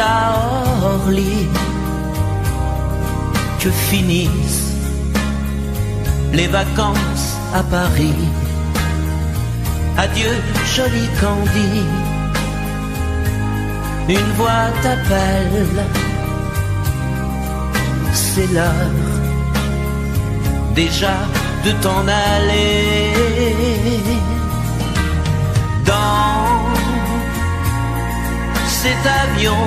à Orly que finissent les vacances à Paris. Adieu, jolie Candy, une voix t'appelle, c'est l'heure déjà de t'en aller. Cet avion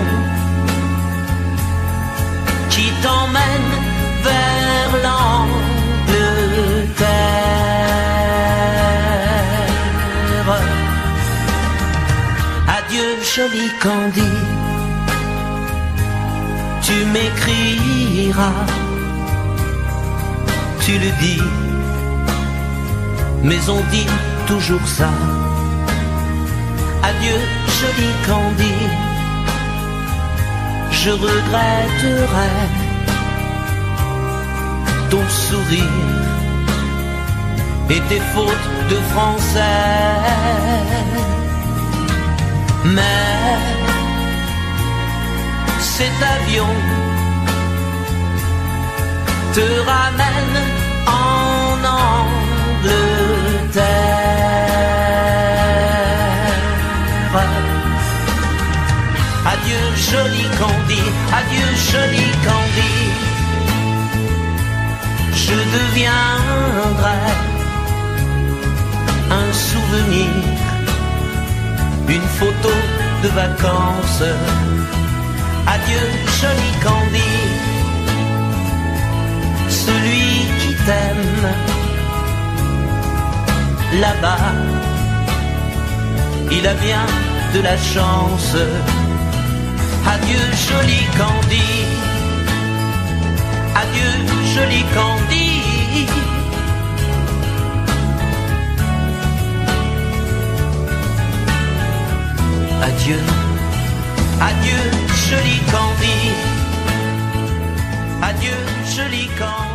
qui t'emmène vers l'Angleterre. Adieu, jolie Candy, tu m'écriras, tu le dis, mais on dit toujours ça. Adieu, jolie Candy, je regretterai ton sourire et tes fautes de français. Mais cet avion te ramène en Angleterre. Adieu joli Candy, adieu joli Candy. Je deviendrai un souvenir, une photo de vacances. Adieu joli Candy, celui qui t'aime là-bas, il a bien de la chance. Adieu joli Candy, adieu joli Candy. Adieu, adieu joli Candy, adieu joli Candy.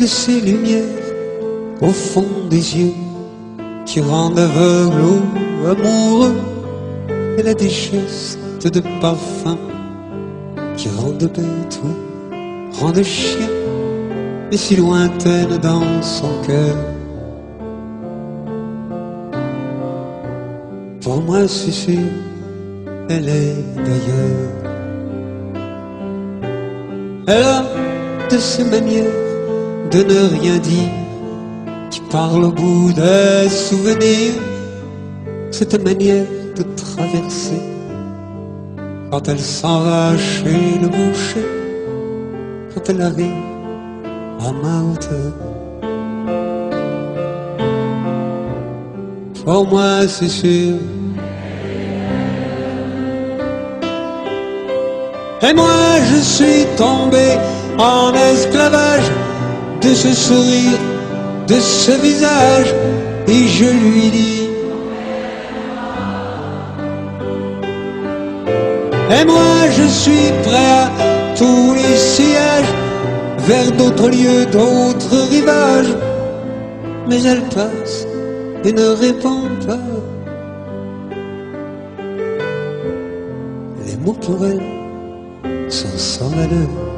De ces lumières au fond des yeux qui rendent aveugle ou amoureux. Elle a des gestes de parfum qui rendent bête ou rendent chien, mais si lointaine dans son cœur. Pour moi, c'est elle est d'ailleurs. Elle a de ces manières de ne rien dire, qui parle au bout des souvenirs, cette manière de traverser, quand elle s'en va chez le boucher, quand elle arrive à ma hauteur. Pour moi, c'est sûr. Et moi, je suis tombé en esclavage de ce sourire, de ce visage, et je lui dis Et moi je suis prêt à tous les sillages, vers d'autres lieux, d'autres rivages. Mais elle passe et ne répond pas. Les mots pour elle sont sans valeur.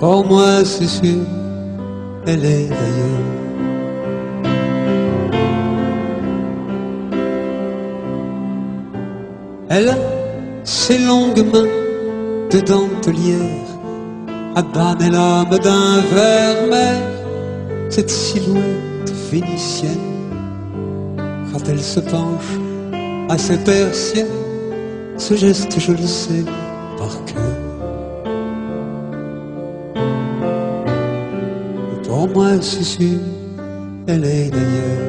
Pour moi, c'est sûr, elle est d'ailleurs. Elle a ses longues mains de dentelière à banner l'âme d'un vermeil. Cette silhouette vénitienne, quand elle se penche à ses persiennes, ce geste, je le sais elle est d'ailleurs.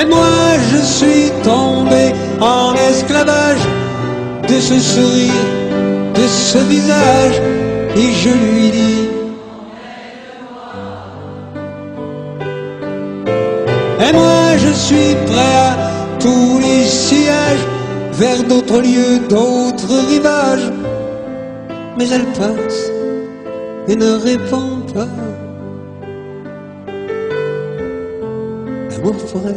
Et moi je suis tombé en esclavage de ce sourire, de ce visage, et je lui dis. Et moi je suis prêt à tous les sillages, vers d'autres lieux, d'autres rivages, mais elle passe et ne réponds pas. L'amour vrai,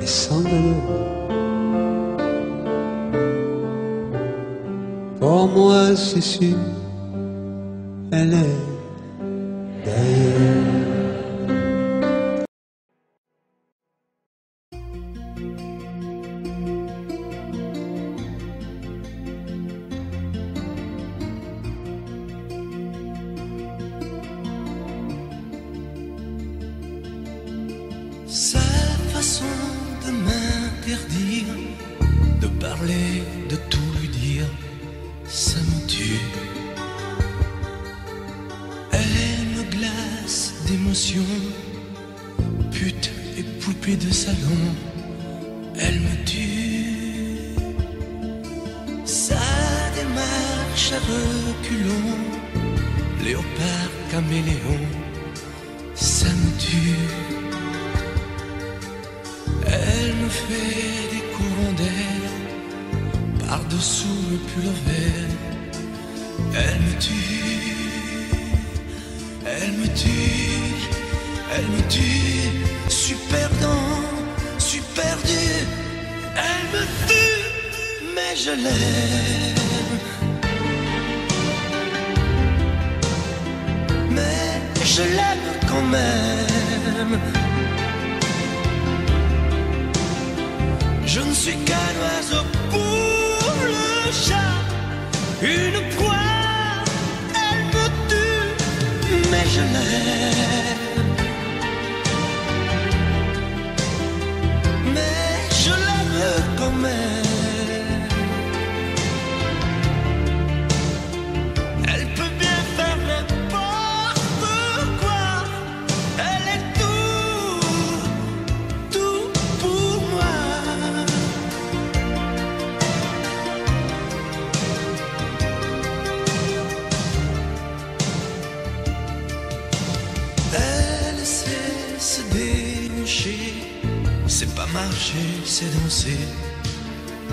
mais sans valeur. Pour moi, c'est sûr.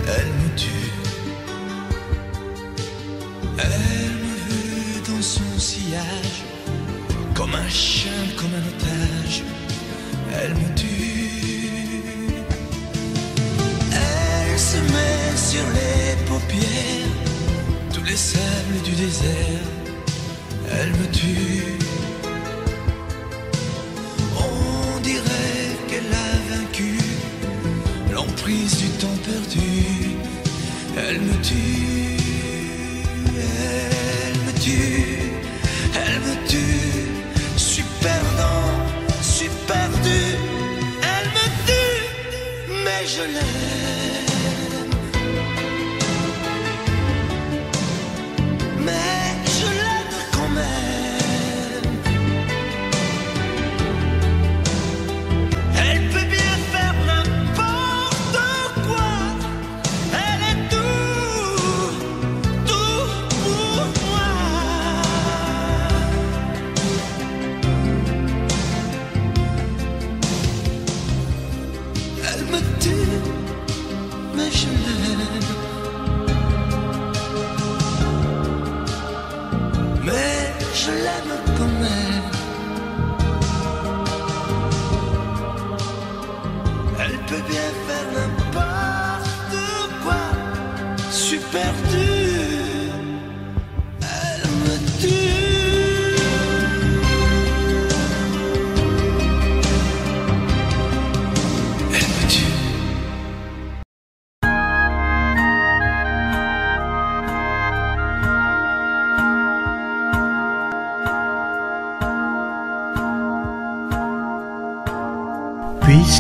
elle me tue.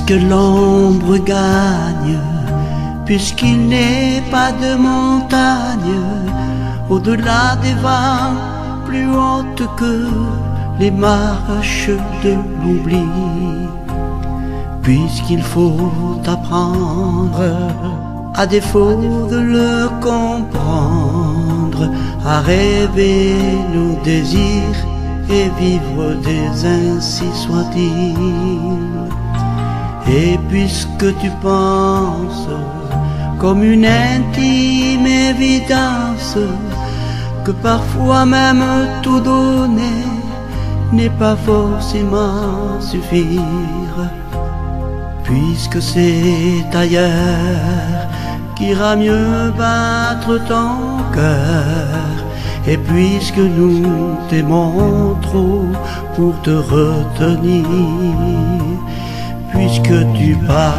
puisque l'ombre gagne, puisqu'il n'est pas de montagne, au-delà des vents plus hautes que les marches de l'oubli, puisqu'il faut apprendre, à défaut de le comprendre, à rêver nos désirs et vivre des ainsi soit-il puisque tu penses comme une intime évidence que parfois même tout donner n'est pas forcément suffire, puisque c'est ailleurs qu'ira mieux battre ton cœur. Et puisque nous t'aimons trop pour te retenir, puisque tu pars.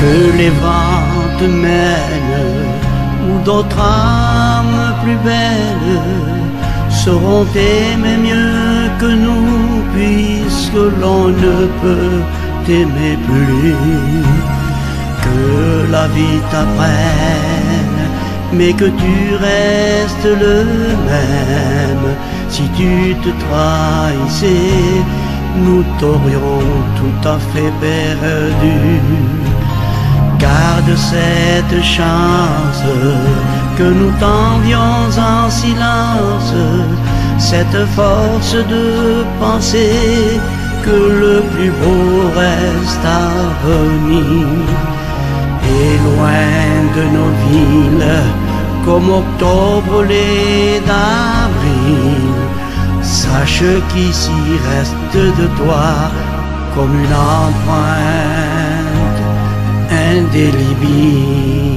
Que les vents te mènent ou d'autres âmes plus belles seront aimées mieux que nous puisque l'on ne peut t'aimer plus. Que la vie t'apprenne, mais que tu restes le même. Si tu te trahissais, nous t'aurions tout à fait perdu. Garde cette chance que nous tendions en silence, cette force de penser que le plus beau reste à venir. Et loin de nos villes, comme octobre les d'avril, sache qu'ici reste de toi comme une empreinte indélébile.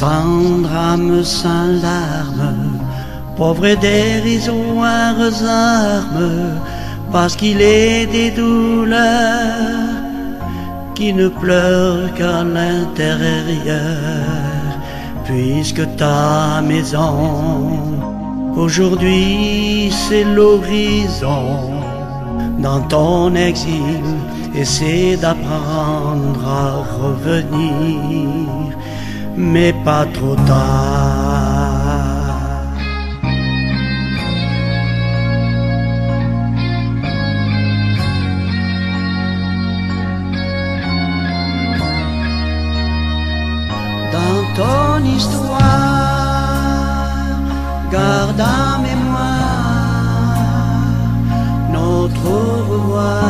Sans drame, sans larmes, pauvre et dérisoires armes, parce qu'il est des douleurs qui ne pleurent qu'à l'intérieur, puisque ta maison Aujourd'hui c'est l'horizon. Dans ton exil, essaie d'apprendre à revenir, mais pas trop tard. Dans ton histoire, garde en mémoire notre au revoir,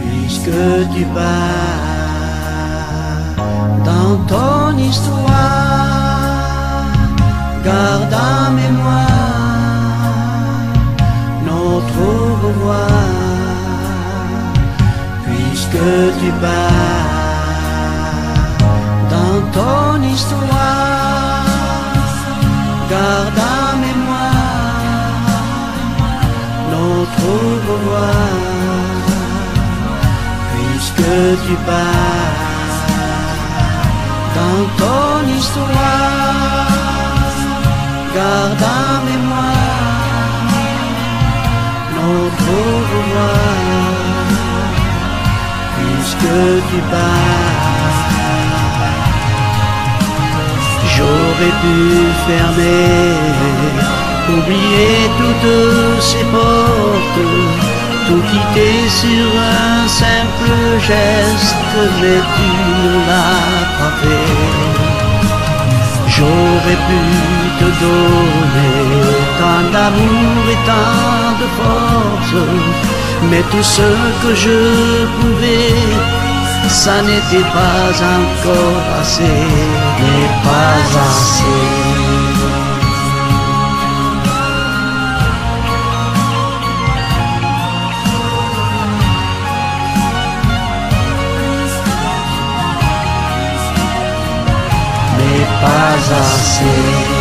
puisque tu pars dans ton histoire, garde en mémoire notre au revoir, puisque tu pars dans ton histoire garde en mémoire notre au revoir, puisque tu pars dans ton histoire, garde en mémoire notre au revoir, puisque tu pars. J'aurais pu fermer, oublier toutes ces portes, tout quitter sur un simple geste, l'as pas fait. J'aurais pu te donner tant d'amour et tant de force, mais tout ce que je pouvais ça n'était pas encore assez, mais pas assez. Pas assez.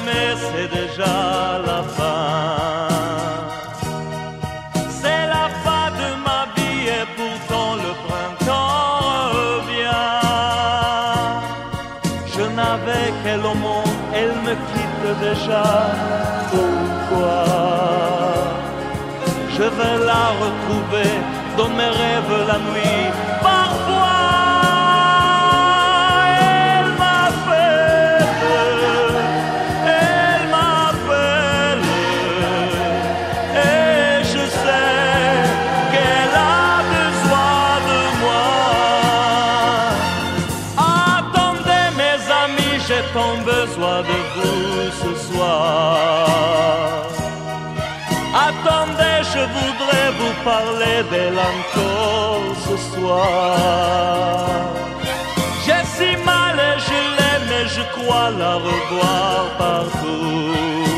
Jamais, c'est déjà la fin. Parler d'elle encore ce soir. J'ai si mal et je l'aime et je crois la revoir partout.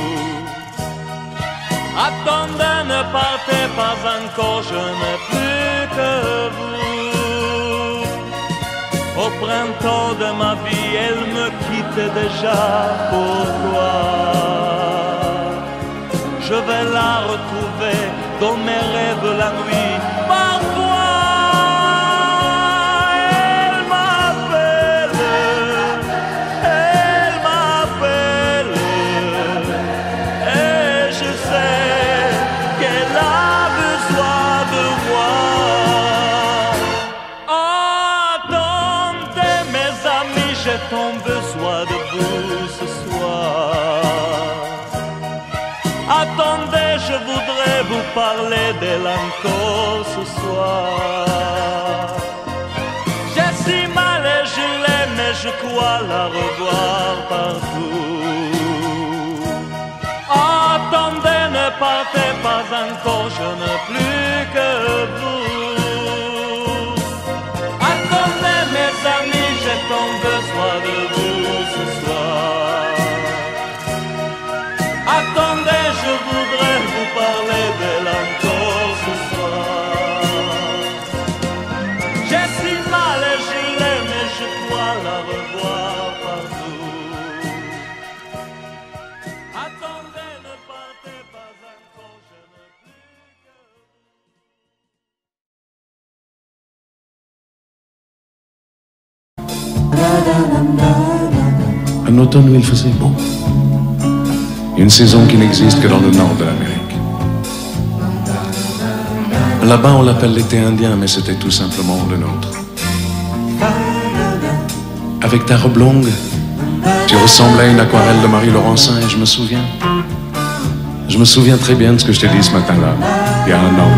Attendez, ne partez pas encore, je n'ai plus que vous. Au printemps de ma vie, elle me quitte déjà. Pourquoi Je vais la retrouver dans mes rêves parler d'elle encore ce soir. J'ai si mal et je l'aime et je crois la revoir partout. Attendez, ne partez pas encore, je n'ai plus que vous. Un automne où il faisait beau. Une saison qui n'existe que dans le nord de l'Amérique. Là-bas, on l'appelle l'été indien, mais c'était tout simplement le nôtre. Avec ta robe longue, tu ressemblais à une aquarelle de Marie Laurencin et je me souviens. Je me souviens très bien de ce que je t'ai dit ce matin-là. Il y a un an,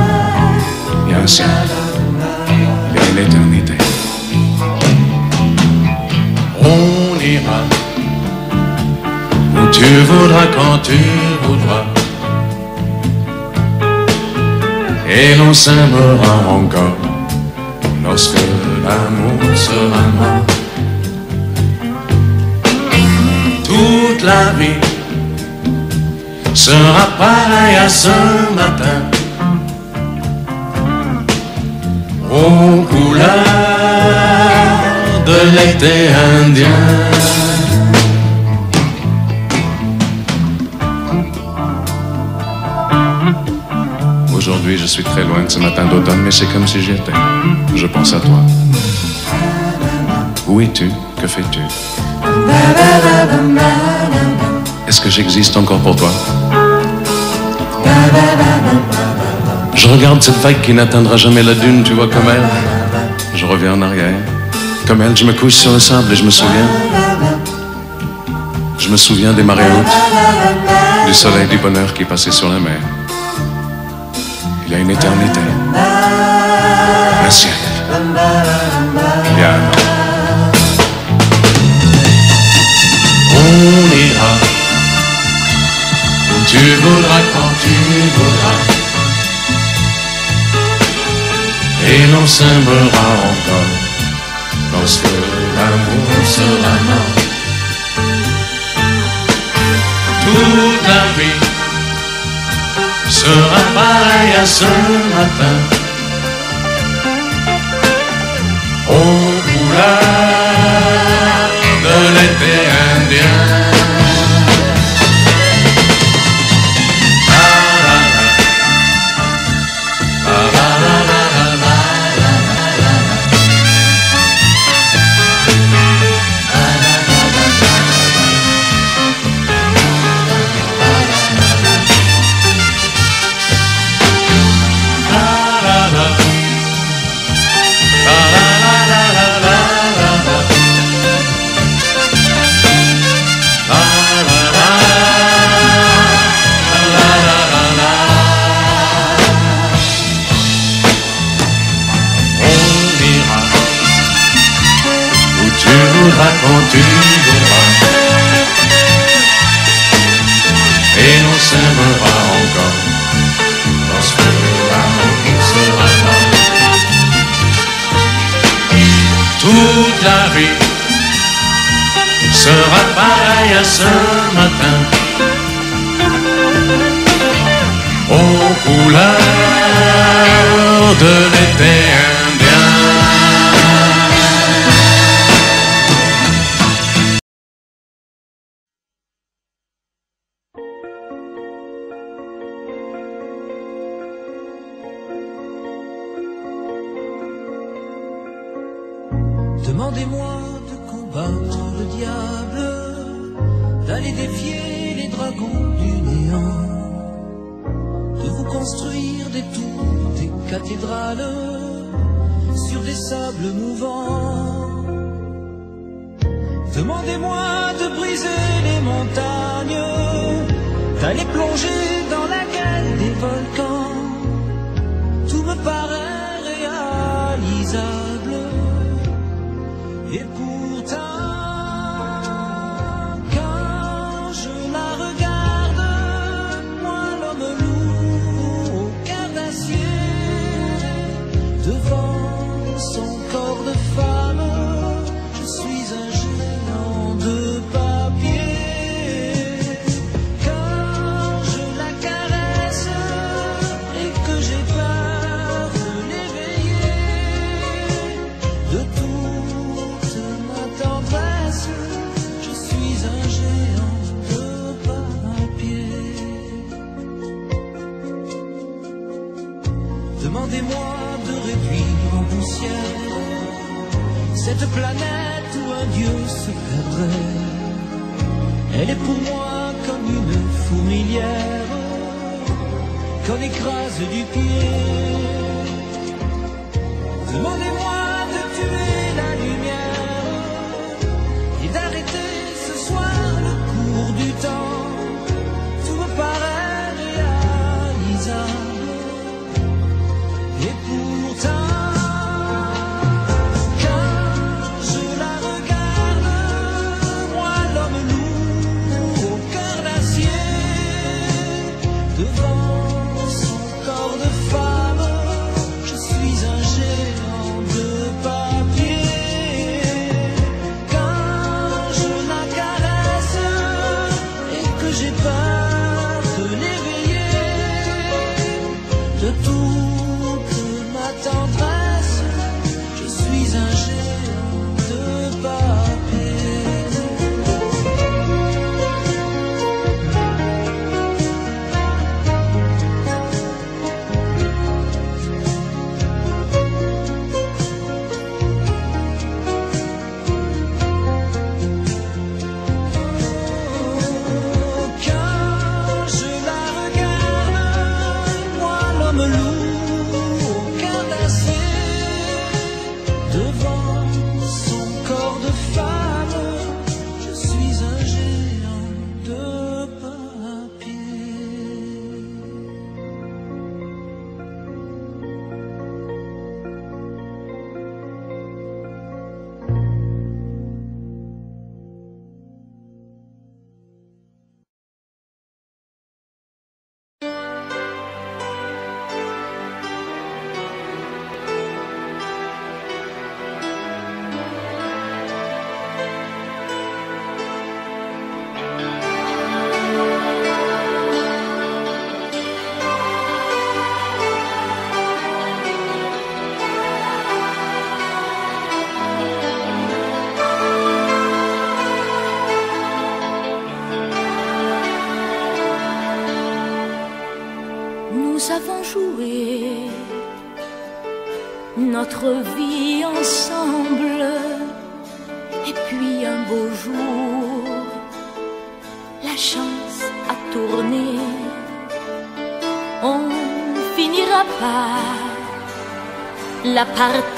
il y a un siècle, tu voudras quand tu voudras. Et l'on s'aimera encore lorsque l'amour sera mort. Toute la vie sera pareille à ce matin. Aux couleurs de l'été indien. Aujourd'hui, je suis très loin de ce matin d'automne, mais c'est comme si j'y étais. Je pense à toi. Où es-tu? Que fais-tu? Est-ce que j'existe encore pour toi? Je regarde cette vague qui n'atteindra jamais la dune, tu vois comme elle. Je reviens en arrière. Comme elle, je me couche sur le sable et je me souviens. Je me souviens des marées hautes, du soleil du bonheur qui passait sur la mer. Une éternité, un siècle, il y a un an. On ira où tu voudras quand tu voudras. Et l'on s'aimera encore lorsque l'amour sera mort. Toute la vie pareil à ce matin. Aux couleurs de l'été indien. Tu. Et l'on s'aimera encore lorsque l'amour sera mort. Toute la vie sera pareille à ce matin. Aux couleurs de l'été cette planète où un dieu se perdrait. Elle est pour moi comme une fourmilière qu'on écrase du pied. Demandez-moi la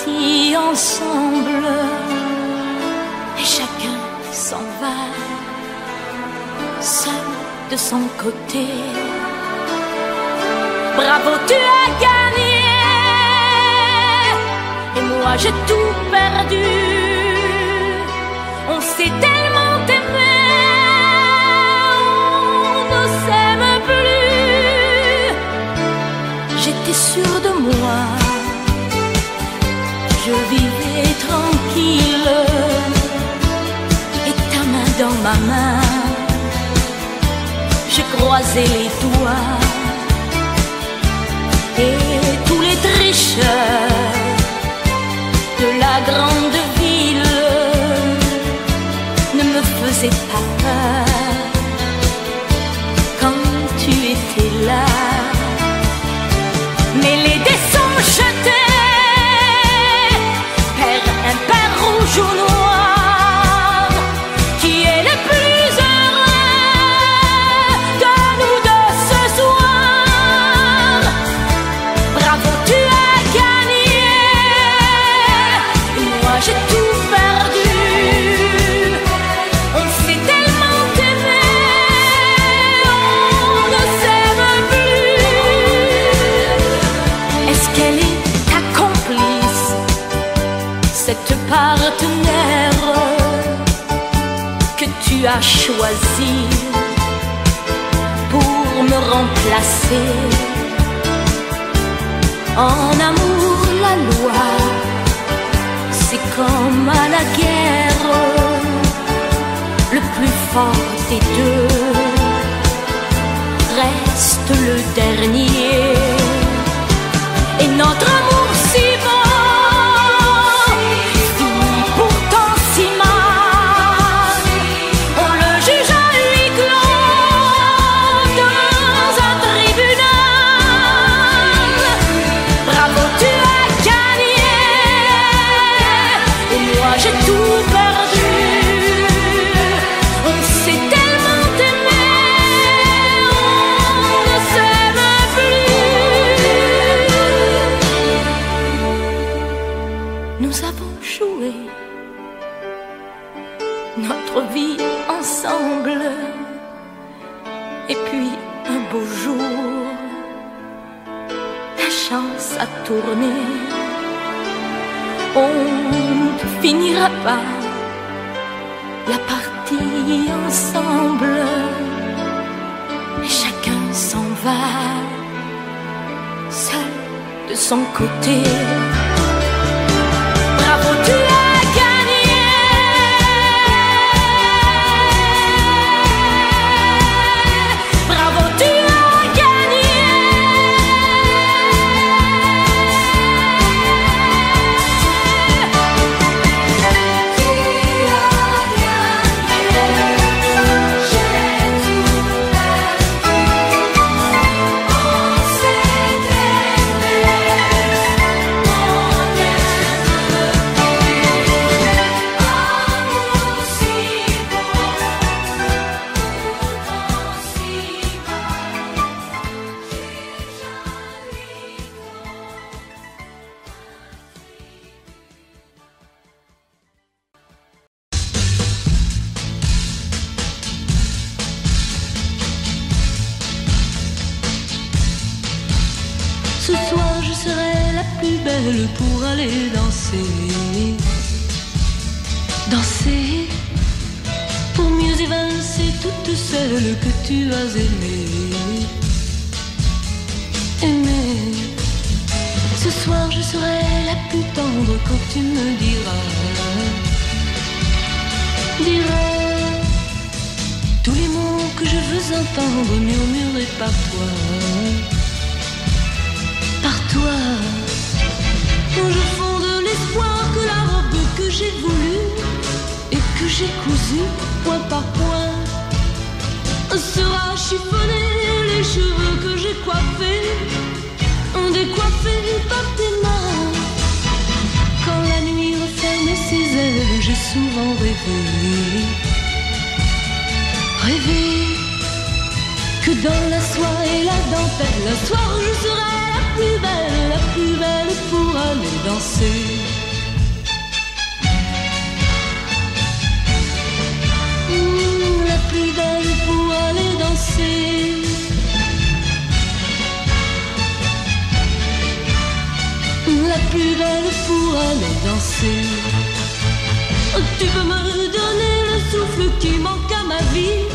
Tu peux me donner le souffle qui manque à ma vie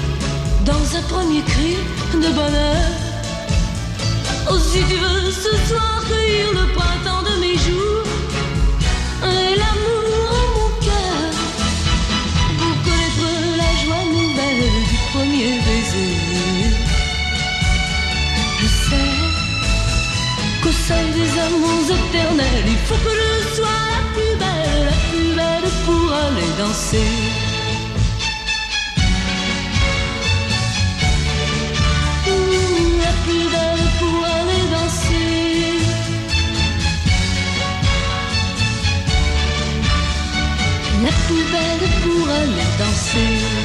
dans un premier cri de bonheur. Oh, si tu veux ce soir cueillir le printemps de mes jours et l'amour en mon cœur pour connaître la joie nouvelle du premier baiser. Je sais qu'au sein des amours éternels, il faut que je aller danser. Mmh, La plus belle pour aller danser. La plus belle pour aller danser.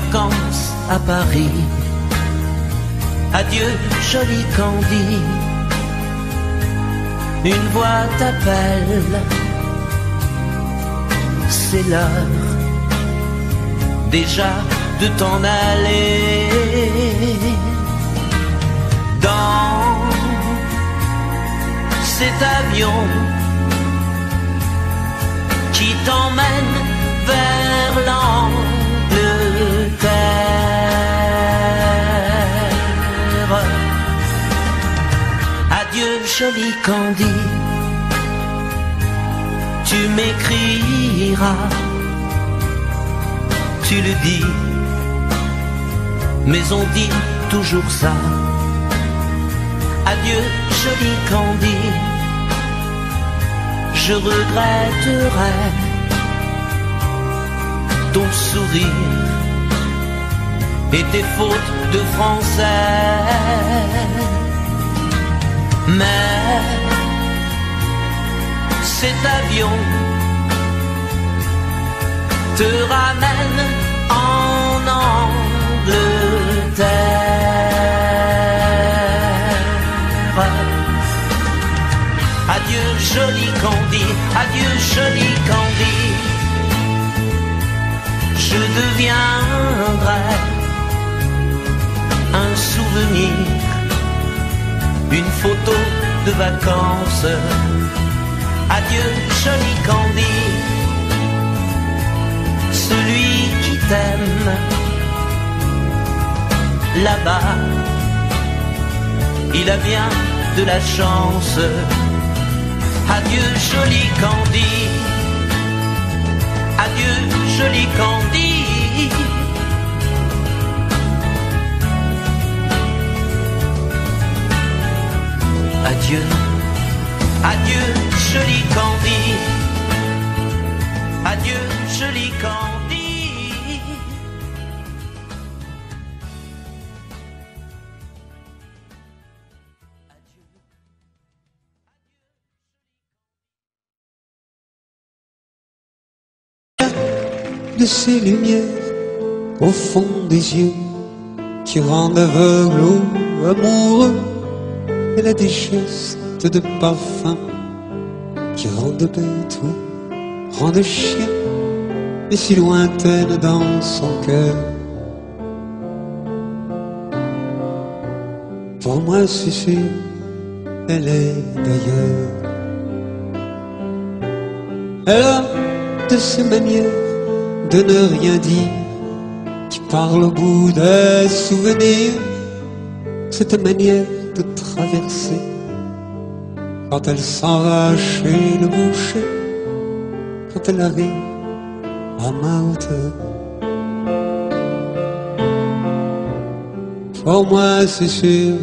Vacances à Paris. Adieu, joli Candy. Une voix t'appelle. C'est l'heure déjà de t'en aller dans cet avion qui t'emmène vers Adieu, joli Candy, tu m'écriras, tu le dis, mais on dit toujours ça. Adieu, joli Candy. Je regretterai ton sourire et tes fautes de français. Mais cet avion te ramène en Angleterre. Adieu joli Candy, adieu joli Candy. Je deviendrai une photo de vacances. Adieu joli Candy, celui qui t'aime là-bas. Il a bien de la chance. Adieu joli Candy. Adieu joli Candy. Adieu. Adieu joli Candy. Adieu joli Candy. de ces lumières au fond des yeux qui rendent aveugle ou amoureux. Elle a des gestes de parfums qui rendent bête ou rendent chien, mais si lointaine dans son cœur. Pour moi, c'est sûr, elle est d'ailleurs. Elle a de ses manières de ne rien dire, qui parle au bout des souvenirs, cette manière de traverser quand elle s'en va chez le boucher, quand elle arrive à ma hauteur. Pour moi, c'est sûr.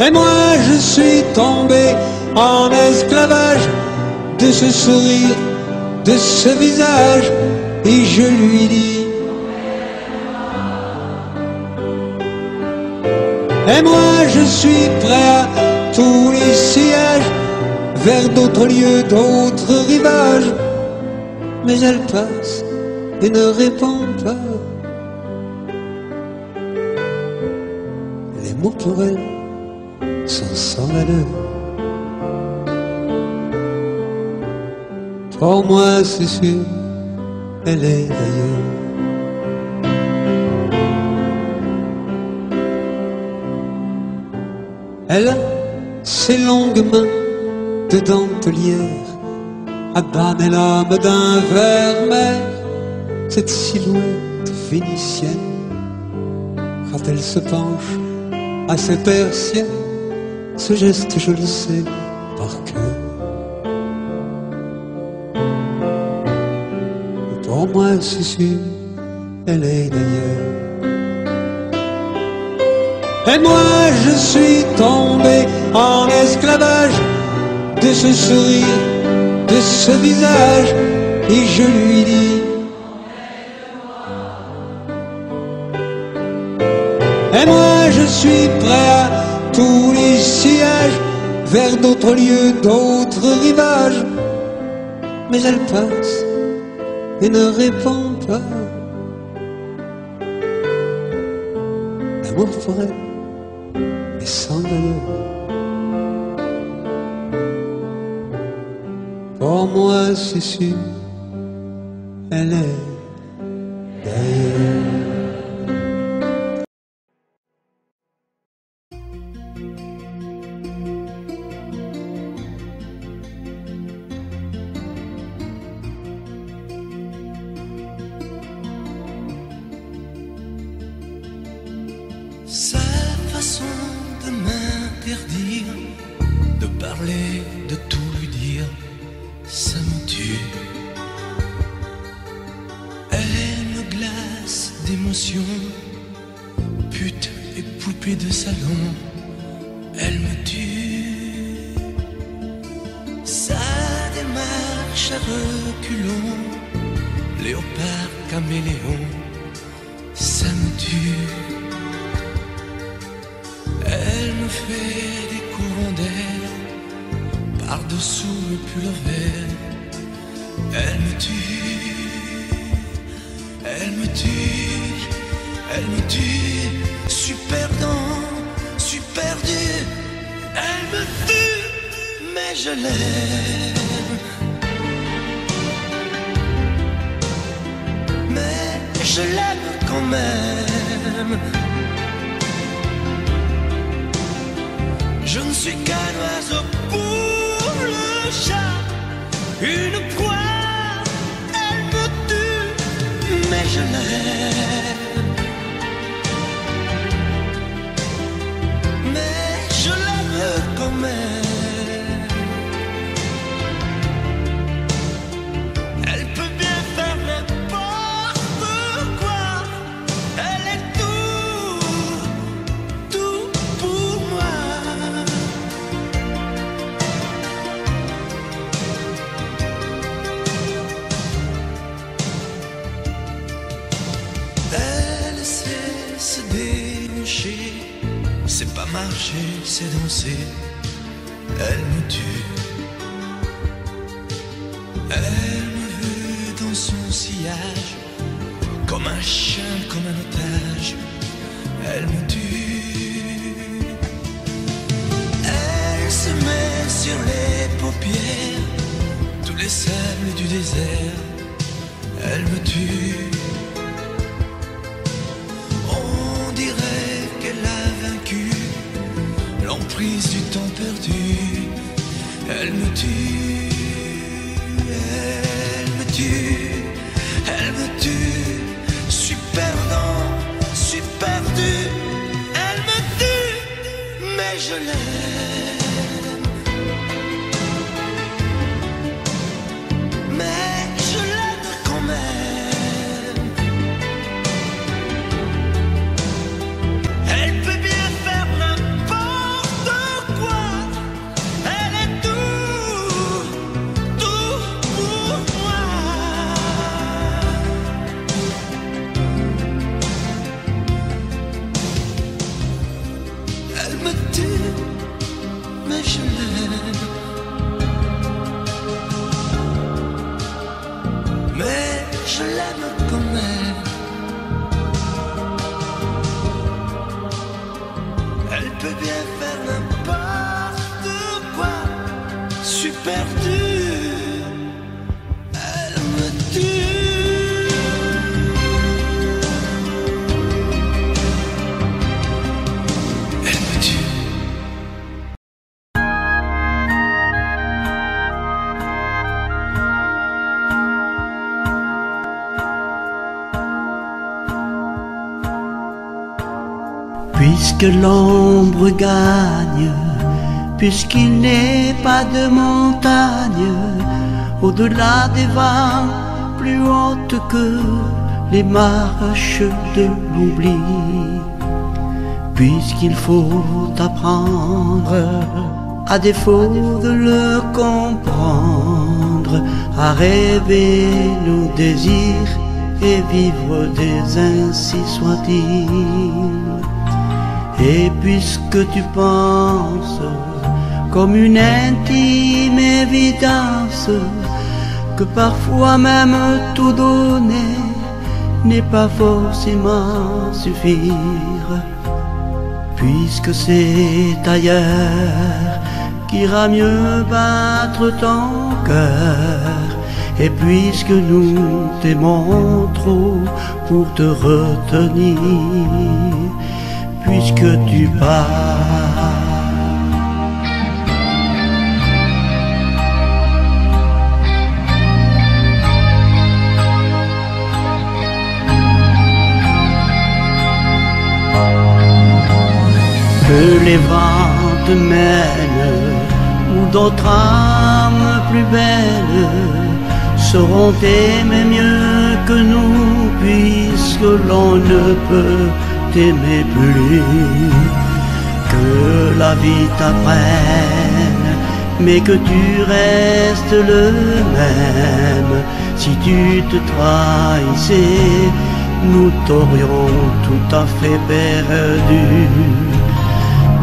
Et moi, je suis tombé en esclavage de ce sourire, de ce visage, et je lui dis Et moi je suis prêt à tous les sièges, vers d'autres lieux, d'autres rivages. Mais elle passe et ne répond pas. Les mots pour elle sont sans valeur. Pour moi c'est sûr, elle est d'ailleurs. Elle a ses longues mains de dentelière à l'âme d'un vermeil, cette silhouette vénitienne. Quand elle se penche à ses persiennes, ce geste je le sais par cœur. Pour moi, c'est sûr, elle est d'ailleurs. Et moi je suis tombé en esclavage de ce sourire, de ce visage, et je lui dis Et moi je suis prêt à tous les sillages, vers d'autres lieux, d'autres rivages. Mais elle passe et ne répond pas. L'amour pour elle elle est d'ailleurs. Sa façon de m'interdire de parler, de tout d'émotion, pute et poupée de salon, Puisque l'ombre gagne, puisqu'il n'est pas de montagne, au-delà des vents plus hautes que les marches de l'oubli, puisqu'il faut apprendre, à défaut de le comprendre, à rêver nos désirs et vivre des ainsi soit-il. Et puisque tu penses comme une intime évidence que parfois même tout donner n'est pas forcément suffire, puisque c'est ailleurs qu'ira mieux battre ton cœur, et puisque nous t'aimons trop pour te retenir, puisque tu pars. Que les vents te mènent où d'autres âmes plus belles seront aimées mieux que nous puisque l'on ne peut t'aimer plus. Que la vie t'apprenne, mais que tu restes le même. Si tu te trahissais, nous t'aurions tout à fait perdu.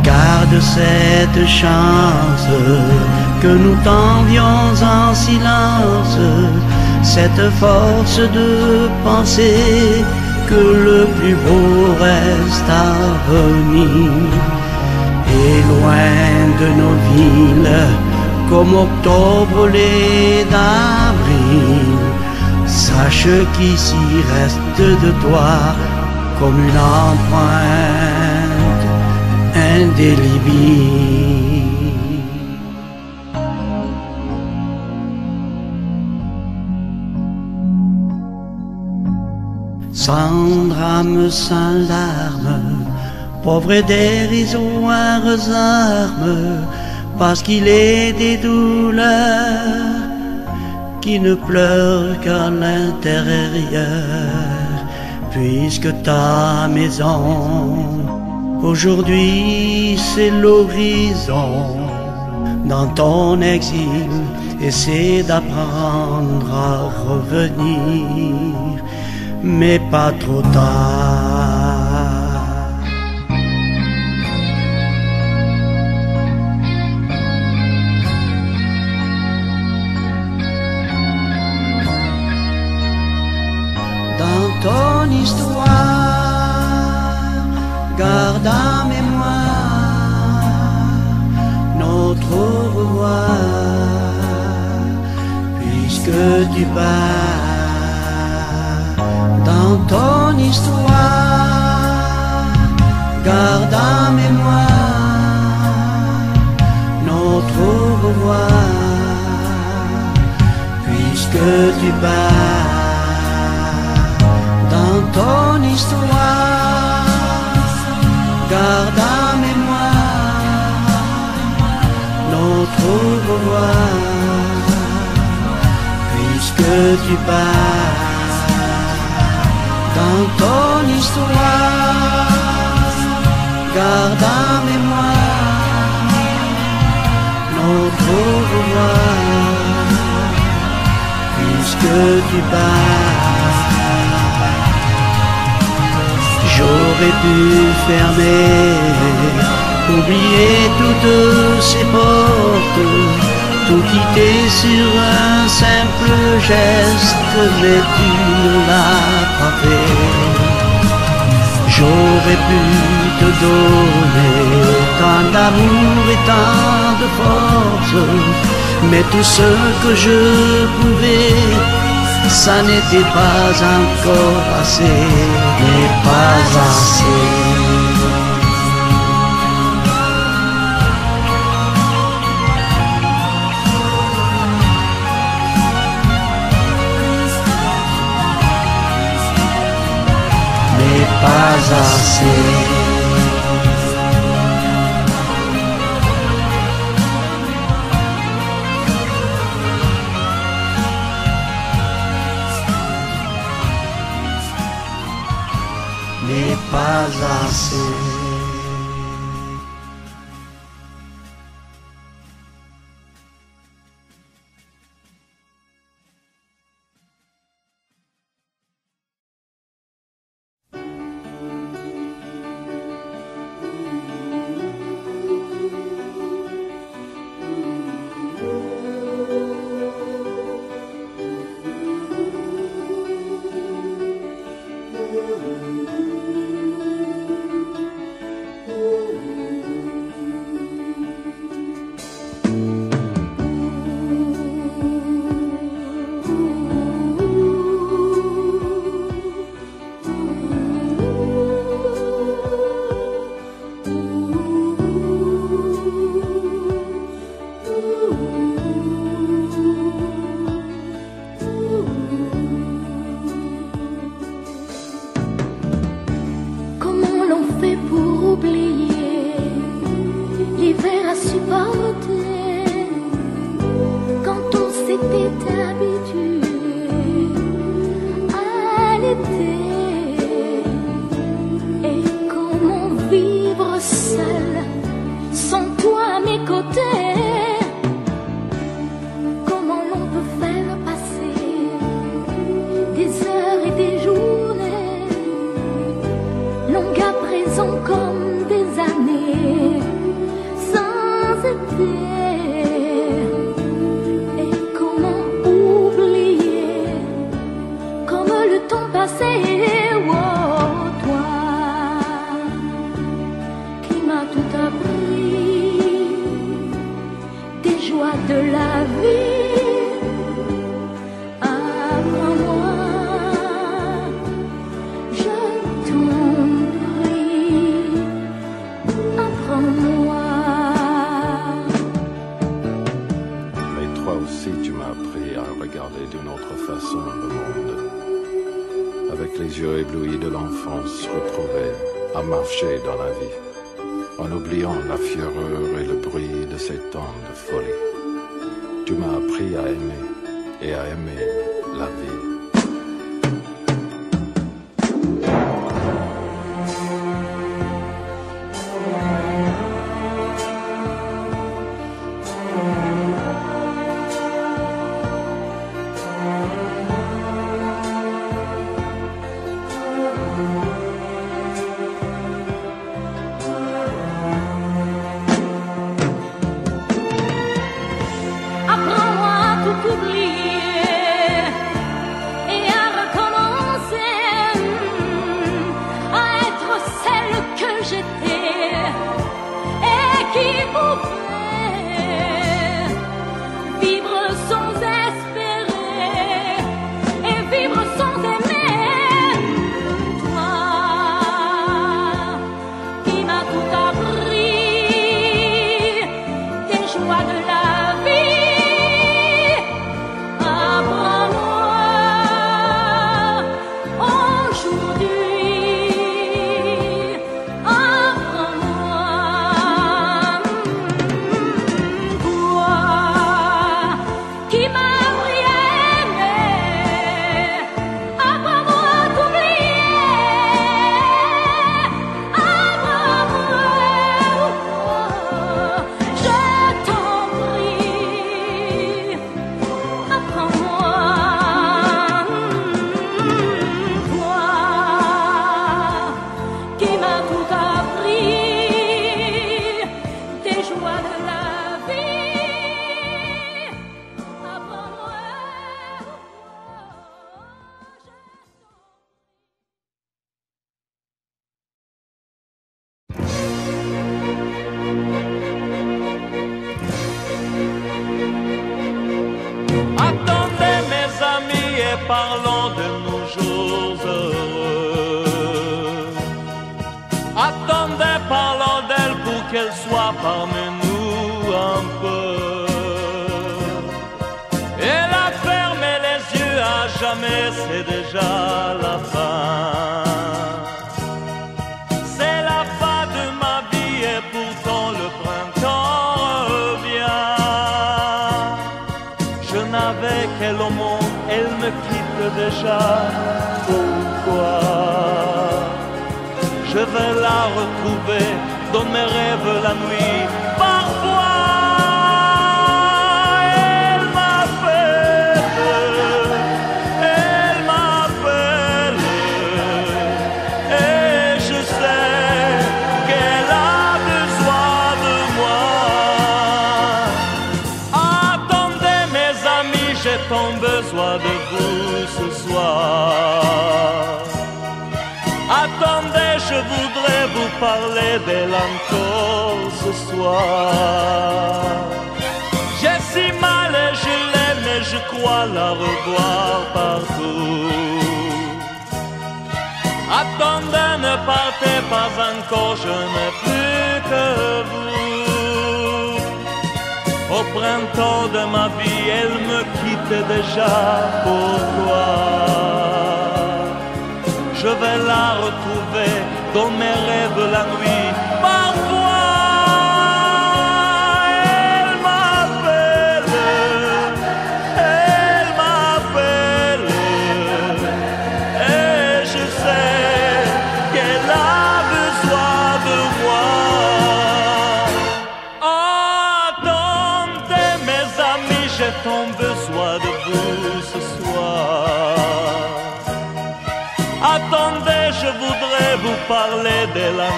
Garde cette chance que nous tendions en silence, cette force de penser que le plus beau reste à venir. Et loin de nos villes, comme octobre les d'avril, sache qu'ici reste de toi comme une empreinte indélébile. Sans drame, sans larmes, pauvre et dérisoires armes, parce qu'il est des douleurs qui ne pleurent qu'à l'intérieur, puisque ta maison aujourd'hui c'est l'horizon. Dans ton exil, essaie d'apprendre à revenir, mais pas trop tard. Dans ton histoire, garde en mémoire notre au revoir, puisque tu pars dans ton histoire, garde en mémoire notre au revoir, puisque tu pars dans ton histoire, garde en mémoire notre au revoir, puisque tu pars ton histoire, garde en mémoire notre revoir puisque tu pars. J'aurais pu fermer, oublier toutes ces portes, tout quitter sur un simple geste, mais tu ne l'as pas fait. J'aurais pu te donner tant d'amour et tant de force, mais tout ce que je pouvais, ça n'était pas encore assez, n'est pas assez. N'est pas assez. N'est pas assez. Comment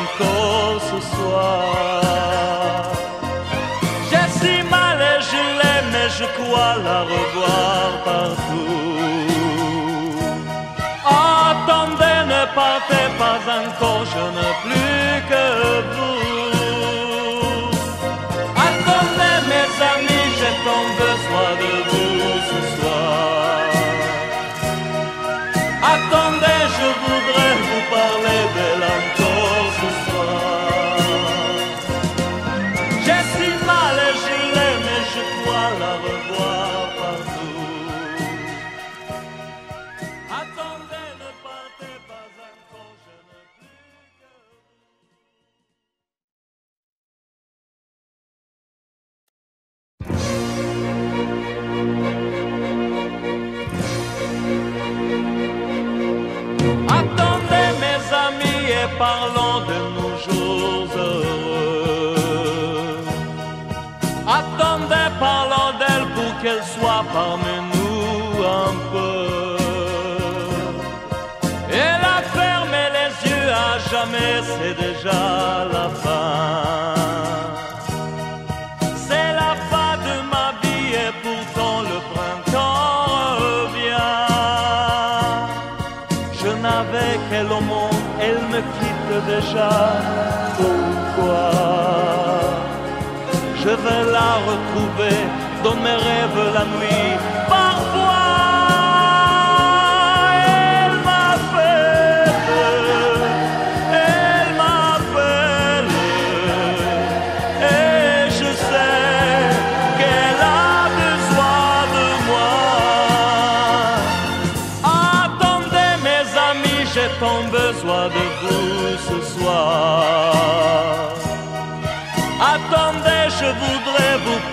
encore ce soir. J'ai si mal et je l'aime mais je crois la revoir partout. Attendez, ne partez pas encore, je n'ai plus que vous.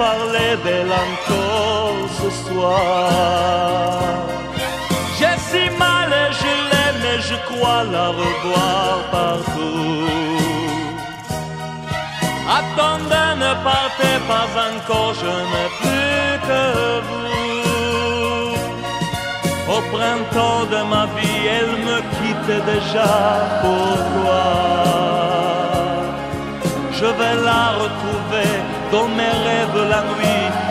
parler d'elle encore ce soir. J'ai si mal et je l'aime et je crois la revoir partout. Attendez, ne partez pas encore, je n'ai plus que vous. Au printemps de ma vie, elle me quitte déjà. Pourquoi Je vais la retrouver dans mes rêves la nuit.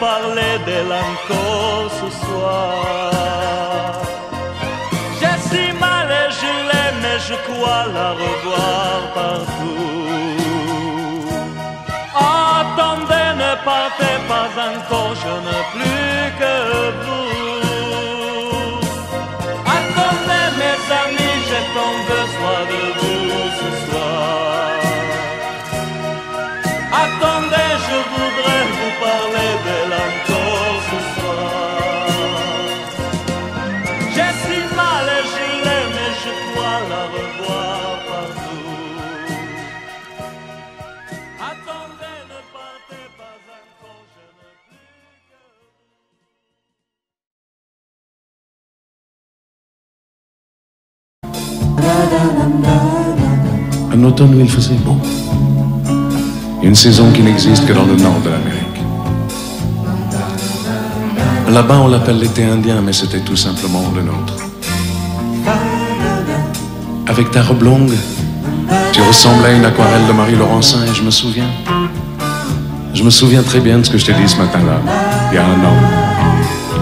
Parler d'elle encore ce soir. J'ai si mal et je l'aime et je crois la revoir partout. Attendez, ne partez pas encore, je ne plus que vous. Attendez mes amis, j'ai tant En automne, il faisait beau. Une saison qui n'existe que dans le nord de l'Amérique. Là-bas, on l'appelle l'été indien, mais c'était tout simplement le nôtre. Avec ta robe longue, tu ressemblais à une aquarelle de Marie Laurencin et je me souviens. Je me souviens très bien de ce que je t'ai dit ce matin-là. Il y a un an,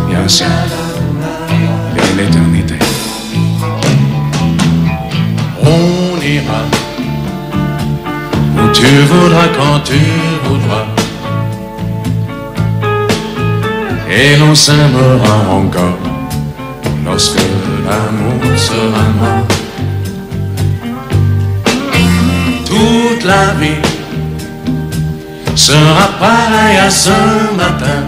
il y a un siècle, il y a. On ira où tu voudras quand tu voudras. Et l'on s'aimera encore lorsque l'amour sera mort. Toute la vie sera pareille à ce matin.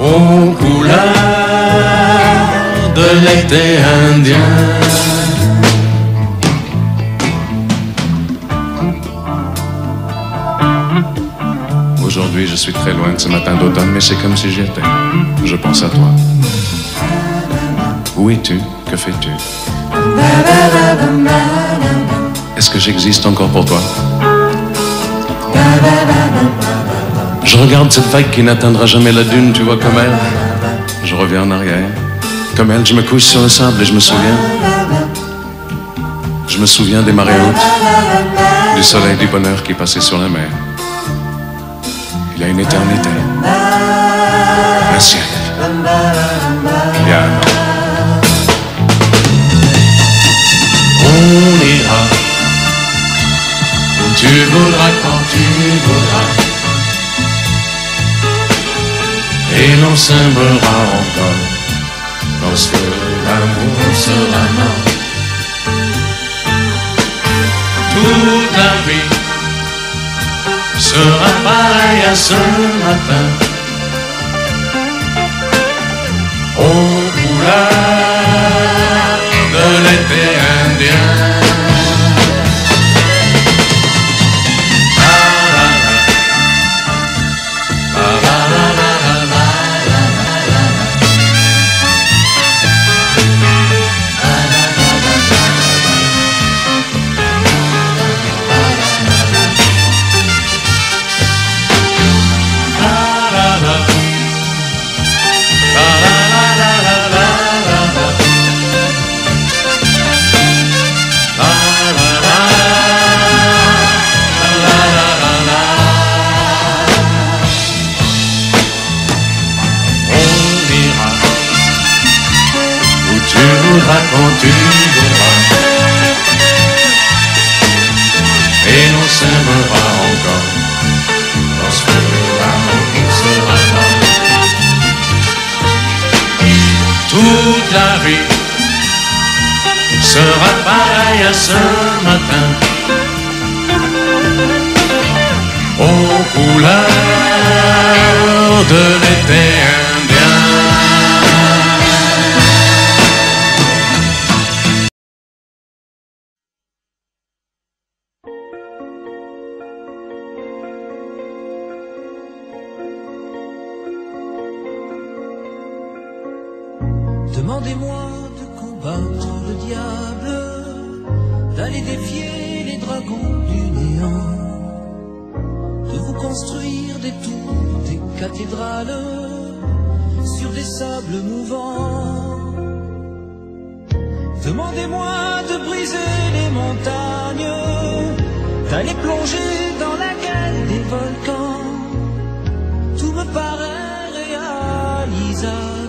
Aux couleurs de l'été indien. Aujourd'hui, je suis très loin de ce matin d'automne, mais c'est comme si j'y étais. Je pense à toi. Où es-tu? Que fais-tu? Est-ce que j'existe encore pour toi? Je regarde cette vague qui n'atteindra jamais la dune, tu vois comme elle. Je reviens en arrière. Comme elle, je me couche sur le sable et je me souviens. Je me souviens des marées hautes, du soleil du bonheur qui passait sur la mer. Il y a une éternité, un siècle, il y a un an. On ira où tu voudras quand tu voudras. Et l'on s'aimera encore lorsque l'amour sera mort. Toute la vie sera pareille à ce matin. Aux couleurs de l'été indien. Quand tu voudras. Et l'on s'aimera encore lorsque l'amour sera mort. Toute la vie sera pareille à ce matin. Aux couleurs de l'été Demandez-moi de combattre le diable, d'aller défier les dragons du néant, de vous construire des tours, des cathédrales sur des sables mouvants. Demandez-moi de briser les montagnes, d'aller plonger dans la gueule des volcans paraît réalisable.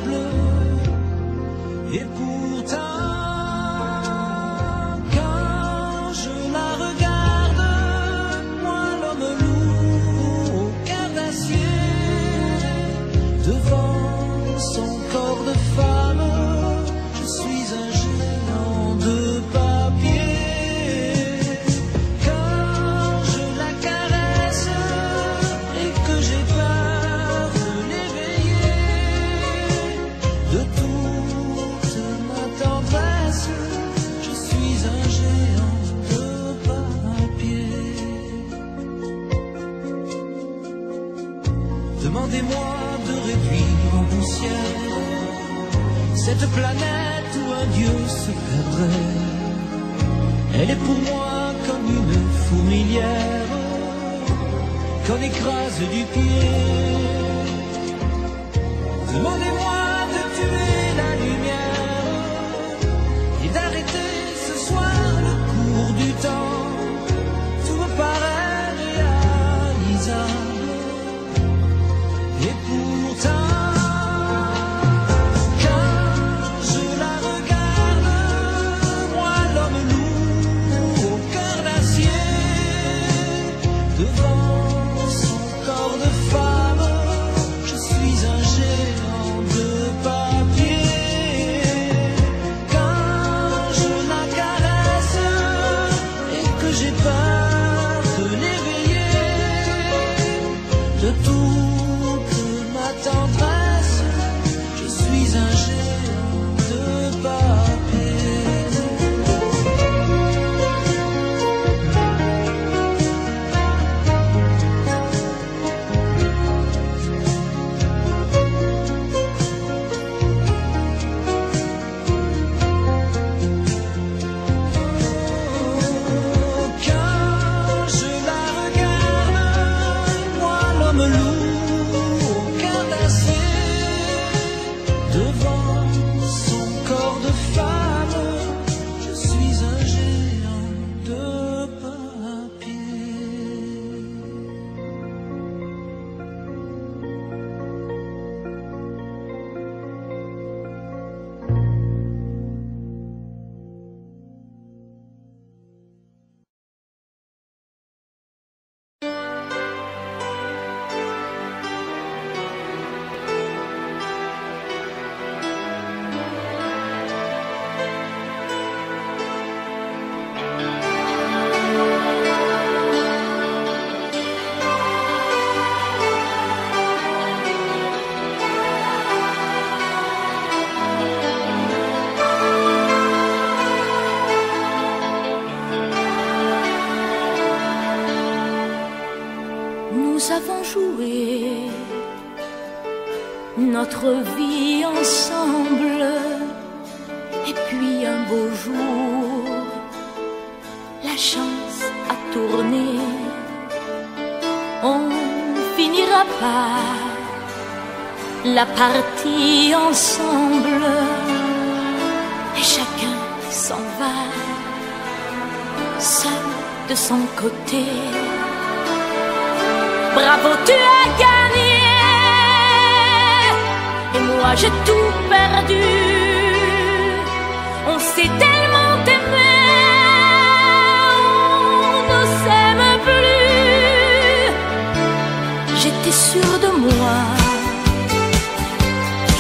Planète où un Dieu se perdrait. Elle est pour moi comme une fourmilière qu'on écrase du pied. Nous avons joué notre vie ensemble. Et puis un beau jour, la chance a tourné. On finira par la partie ensemble. Et chacun s'en va, seul de son côté. Bravo, tu as gagné. Et moi j'ai tout perdu. On s'est tellement aimé. On ne s'aime plus. J'étais sûre de moi.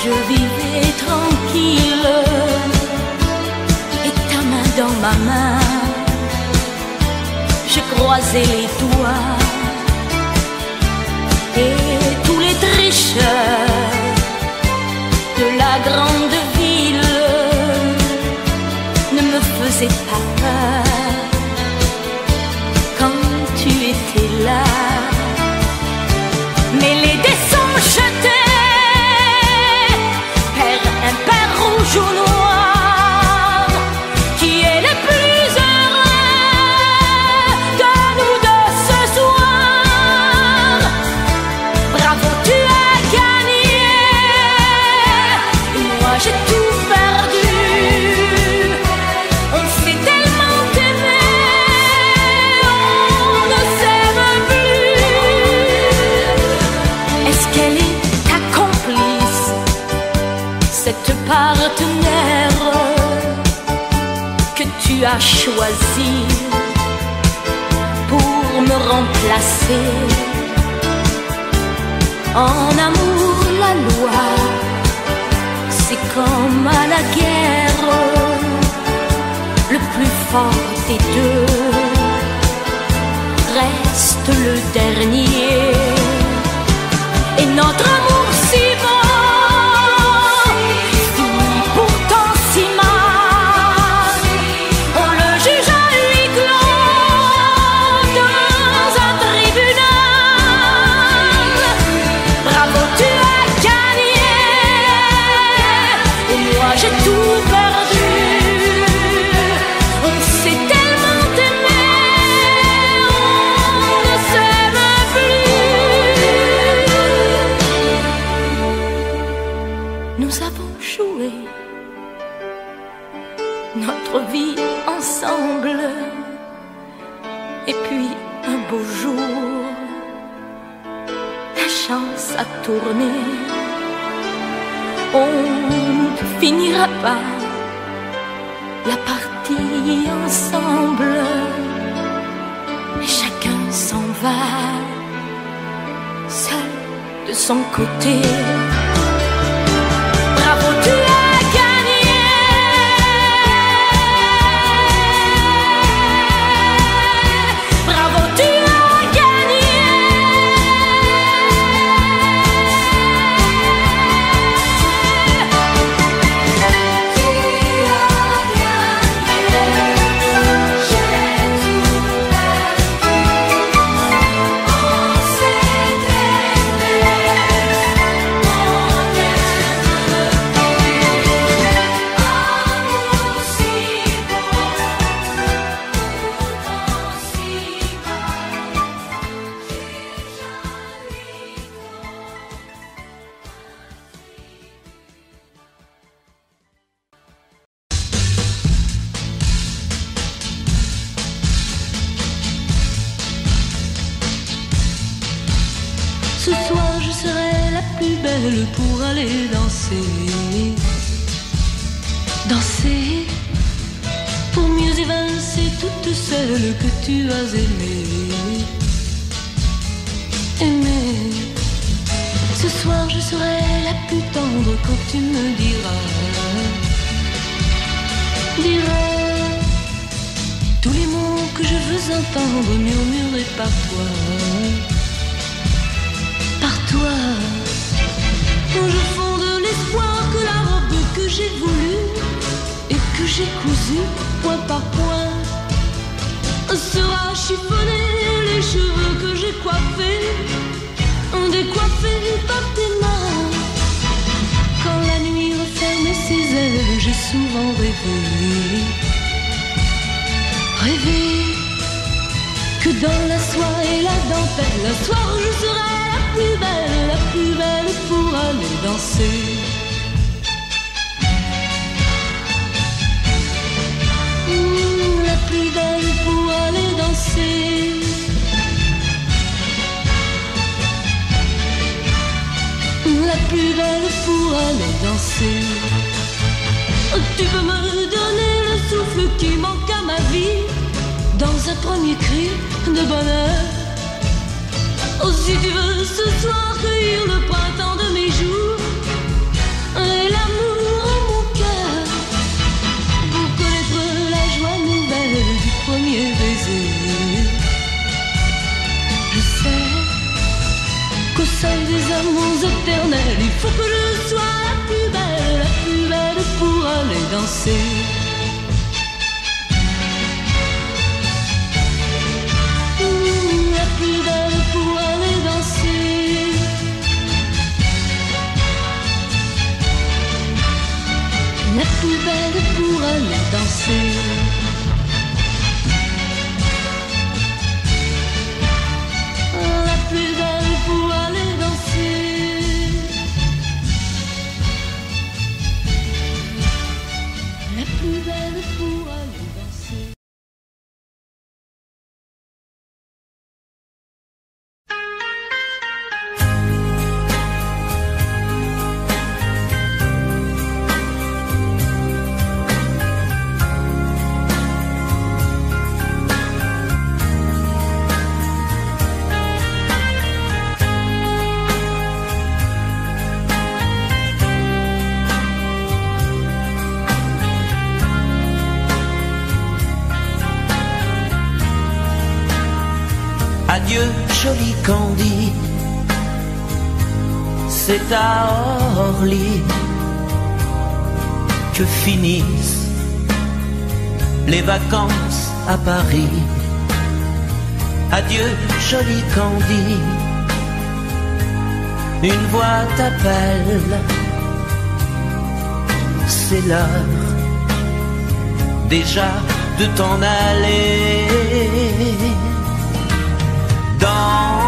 Je vivais tranquille. Et ta main dans ma main. Je croisais les doigts et tous les tricheurs de la grande ville ne me faisaient pas peur quand tu étais là. Mais les dés sont jetés, père impair rouge ou noir, choisi pour me remplacer. En amour, la loi, c'est comme à la guerre, le plus fort des deux reste le dernier. Et notre amour Les cheveux que j'ai coiffés, décoiffés par tes mains. Quand la nuit referme ses ailes, j'ai souvent rêvé. Rêvé que dans la soie et la dentelle, un soir je serai la plus belle, la plus belle pour aller danser. Plus belle pour aller danser. La plus belle pour aller danser. Tu peux me donner le souffle qui manque à ma vie dans un premier cri de bonheur. Oh, si tu veux ce soir cueillir le printemps il faut que je sois la plus belle. Mmh, La plus belle pour aller danser. La plus belle pour aller danser. La plus belle pour aller danser. Paris. Adieu, joli Candy. Une voix t'appelle, c'est l'heure déjà de t'en aller dans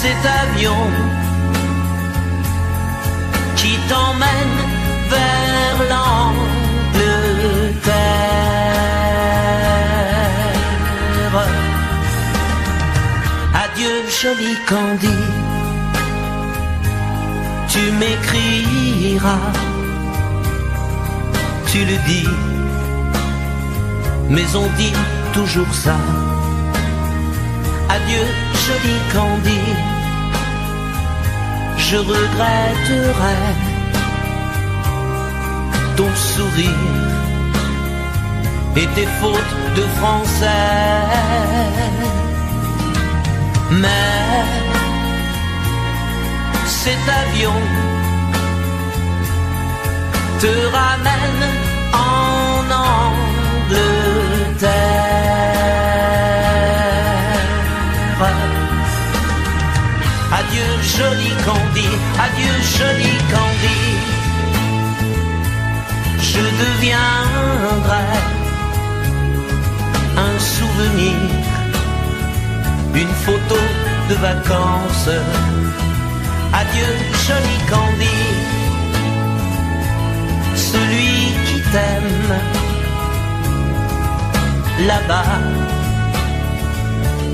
cet avion qui t'emmène joli Candy, tu m'écriras, tu le dis, mais on dit toujours ça. Adieu, joli Candy, je regretterai ton sourire et tes fautes de français. Mais cet avion te ramène en Angleterre. Adieu joli Candy, adieu joli Candy. Je deviendrai un souvenir, une photo de vacances. Adieu joli Candy, celui qui t'aime là-bas.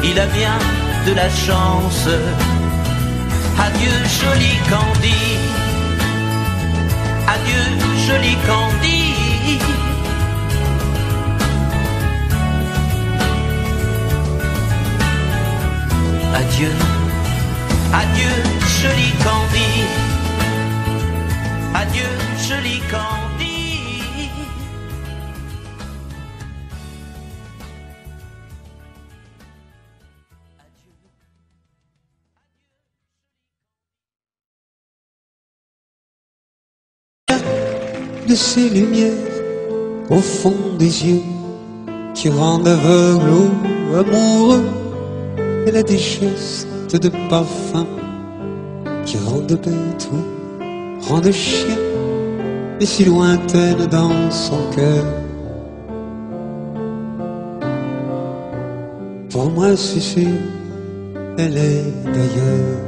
Il a bien de la chance. Adieu joli Candy. Adieu joli Candy. Adieu, adieu joli Candy. Adieu joli Candy. de ces lumières au fond des yeux qui rendent aveugle ou amoureux et la décheste de parfums qui rendent bête ou rendent chien et si lointaine dans son cœur. Pour moi, c'est elle est d'ailleurs.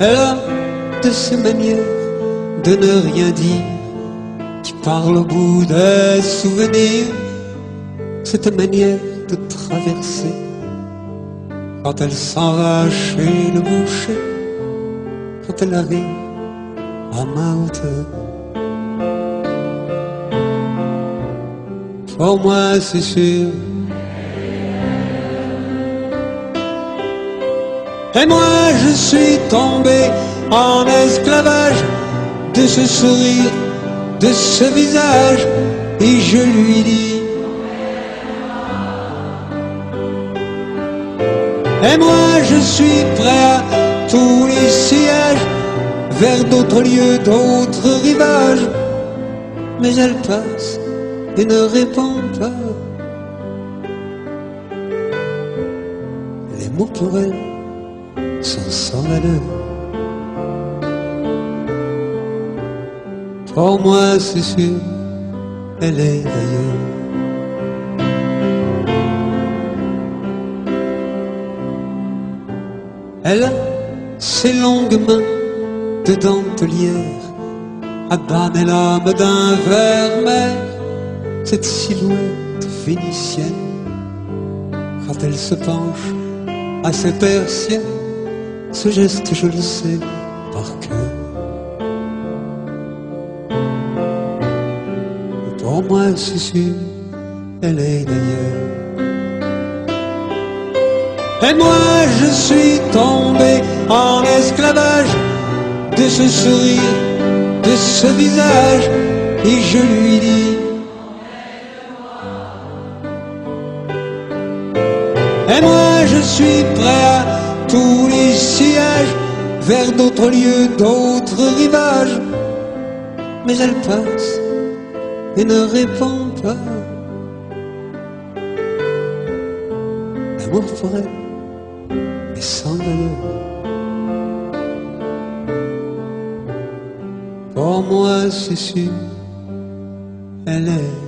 Elle a de ces manières de ne rien dire, qui parle au bout des souvenirs, cette manière de traverser, quand elle s'en va le boucher, quand elle arrive à ma hauteur. Pour moi, c'est sûr. Et moi, je suis tombé en esclavage de ce sourire, de ce visage, et je lui dis Et moi je suis prêt à tous les sillages, vers d'autres lieux, d'autres rivages. Mais elle passe et ne répond pas. Les mots pour elle sont sans valeur. Pour moi, c'est sûr, elle est d'ailleurs. Elle a ses longues mains de dentelière, abandonne l'âme d'un vermeil, cette silhouette vénitienne, quand elle se penche à ses persiennes, ce geste je le sais par cœur. Pour moi, c'est sûr, elle est d'ailleurs. Et moi, je suis tombé en esclavage de ce sourire, de ce visage, et je lui dis suis prêt à tous les sillages vers d'autres lieux, d'autres rivages. Mais elle passe et ne répond pas. L'amour est sans. Pour moi, c'est sûr, elle est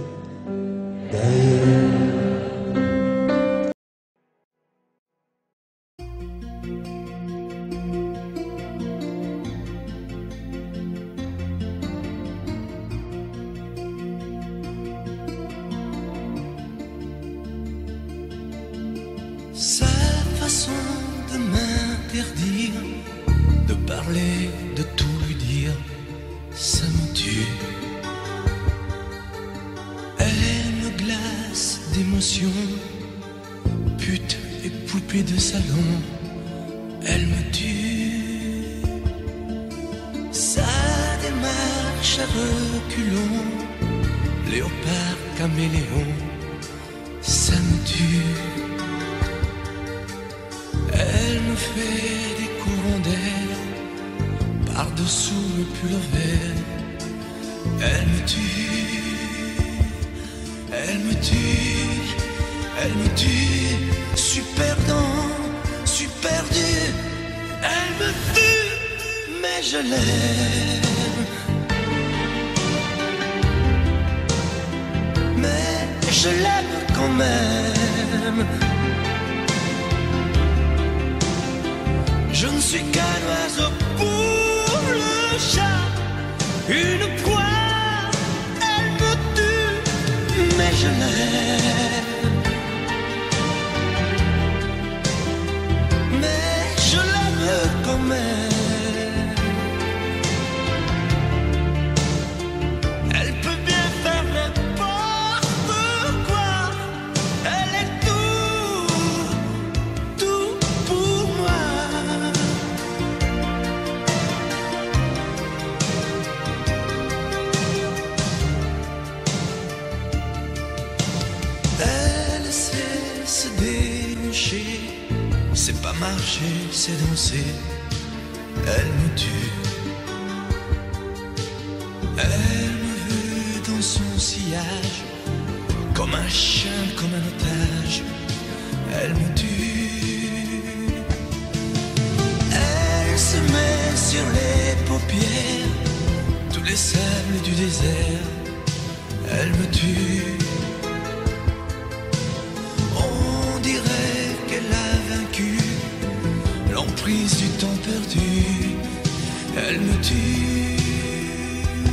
Elle me tue,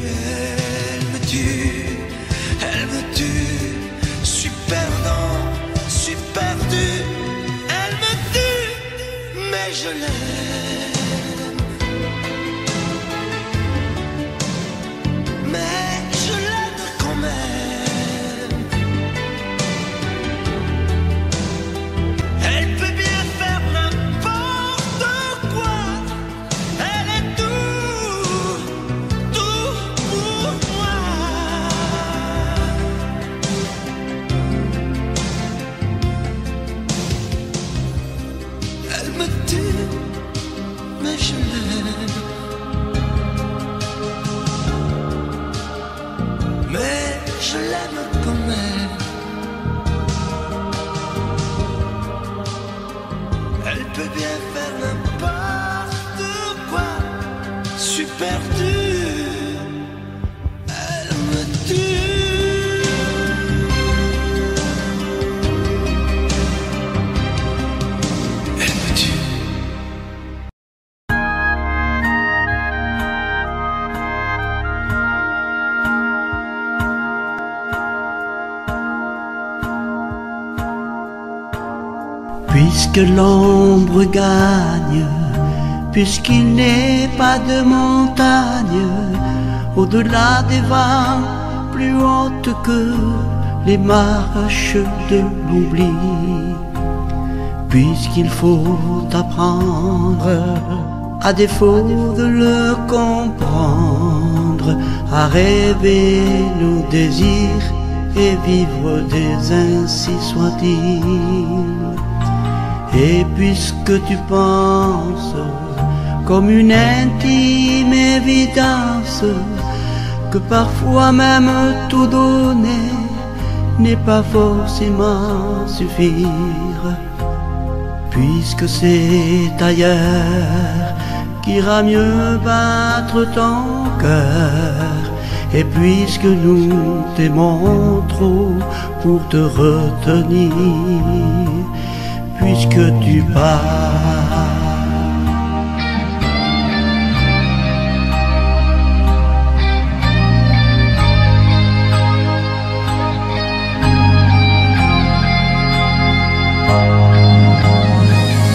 elle me tue, elle me tue. Suis perdant, suis perdu. Elle me tue, mais je l'aime. Puisque l'ombre gagne, puisqu'il n'est pas de montagne, au-delà des vents plus hautes que les marches de l'oubli, puisqu'il faut apprendre, à défaut de le comprendre, à rêver nos désirs et vivre des ainsi soit-il. Et puisque tu penses comme une intime évidence que parfois même tout donner n'est pas forcément suffire, puisque c'est ailleurs qu'ira mieux battre ton cœur. Et puisque nous t'aimons trop pour te retenir, puisque tu pars.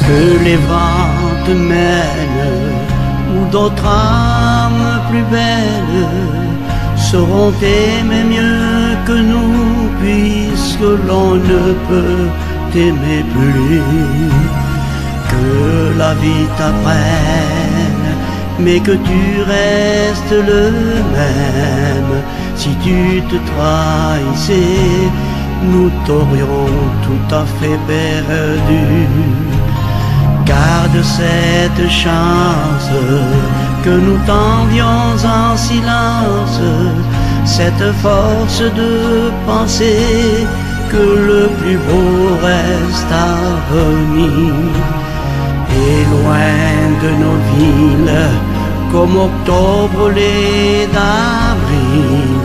Que les vents te mènent ou d'autres âmes plus belles seront aimées mieux que nous puisque l'on ne peut t'aimer plus. Que la vie t'apprenne, mais que tu restes le même. Si tu te trahissais, nous t'aurions tout à fait perdu. Garde cette chance que nous tendions en silence, cette force de penser que le plus beau reste à venir. Et loin de nos villes, comme octobre les d'avril,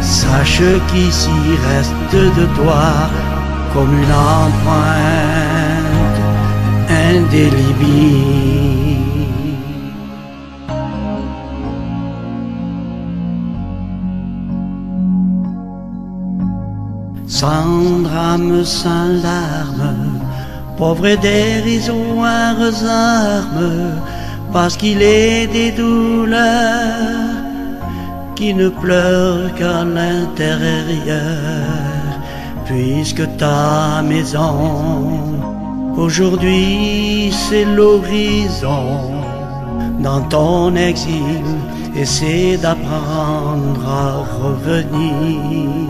sache qu'ici reste de toi comme une empreinte indélébile. Sans drame, sans larmes, pauvre et dérisoires armes, parce qu'il est des douleurs qui ne pleurent qu'à l'intérieur, puisque ta maison aujourd'hui c'est l'horizon. Dans ton exil, essaie d'apprendre à revenir,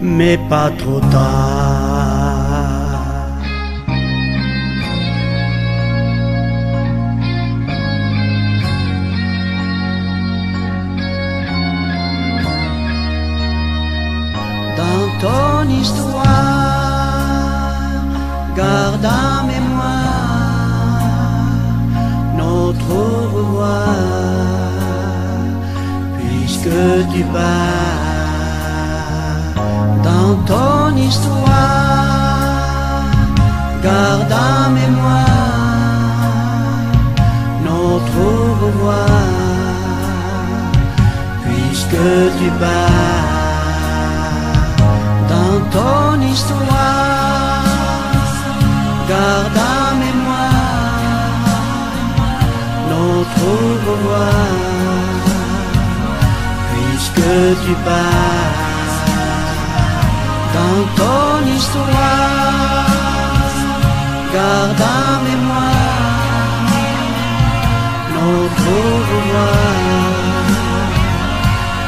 mais pas trop tard. Dans ton histoire, garde en mémoire notre au revoir, puisque tu pars dans ton histoire, garde en mémoire notre revoir, puisque tu pars. Dans ton histoire, garde en mémoire notre revoir, puisque tu pars dans ton histoire, garde en mémoire notre revoir,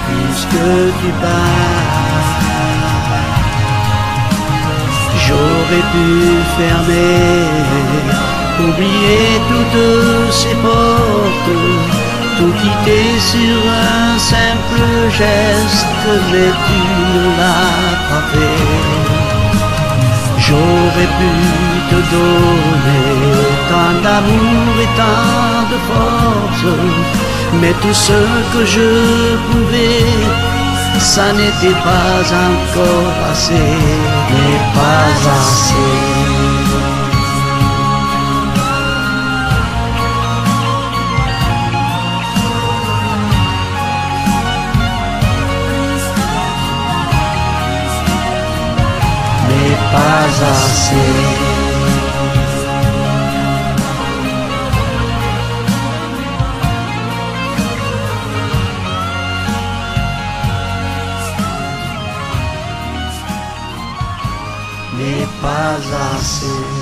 puisque tu pars. J'aurais pu fermer, oublier toutes ces portes, tout quitter sur un simple geste, mais tu l'as fait. J'aurais pu te donner tant d'amour et tant de force, mais tout ce que je pouvais ça n'était pas encore assez, mais pas assez. Pas assez. mais pas assez.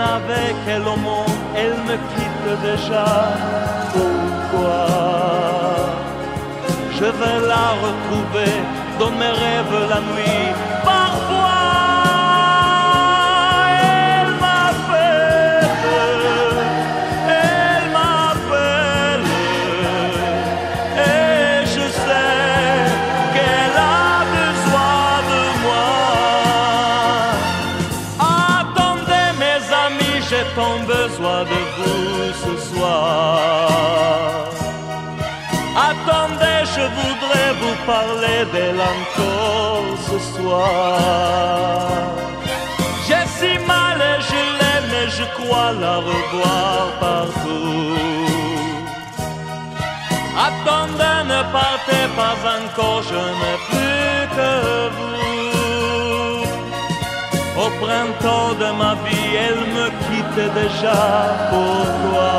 avec elle au monde, elle me quitte déjà. Pourquoi? Je vais la retrouver dans mes rêves la nuit. très belle encore ce soir. J'ai si mal et je l'aime et je crois la revoir partout. Attendez, ne partez pas encore, je n'ai plus que vous. Au printemps de ma vie, elle me quitte déjà. Pourquoi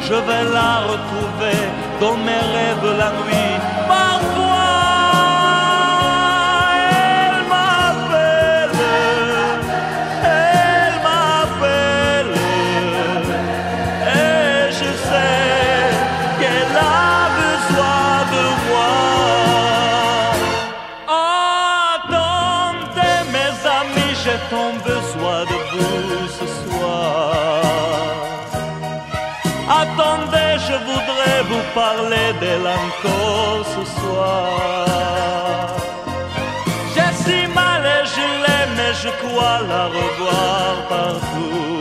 Je vais la retrouver dans mes rêves la nuit. la revoir partout.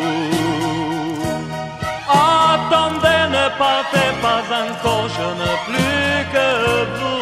Attendez, ne partez pas encore, je n'ai plus que vous.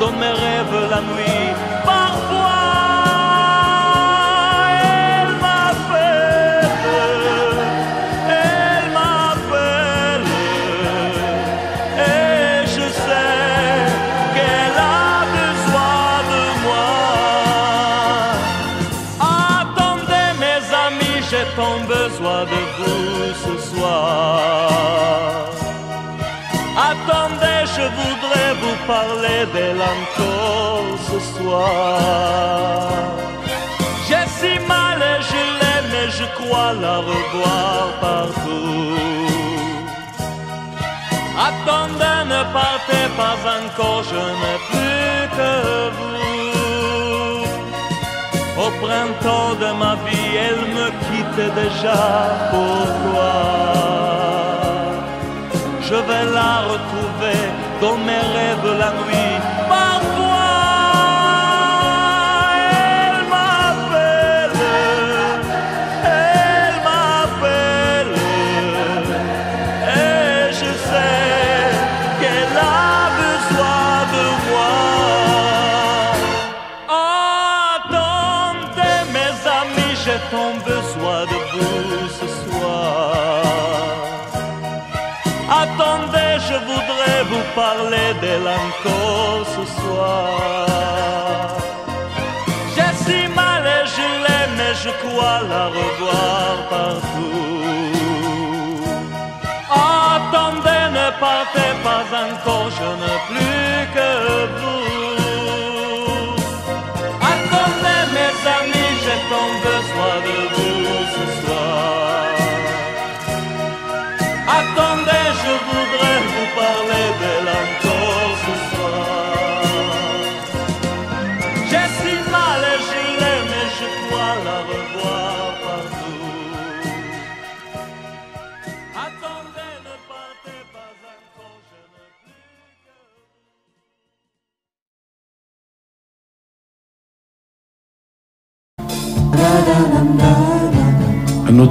Dans mes rêves la nuit. D'elle encore ce soir. J'ai si mal et je l'aime et je crois la revoir partout. Attendez, ne partez pas encore, je n'ai plus que vous. Au printemps de ma vie, elle me quitte déjà. Pourquoi Je vais la retrouver dans mes rêves la nuit. La revoir partout. Attendez, ne partez pas encore, je n'ai plus que vous. Attendez mes amis, j'ai tant besoin de vous.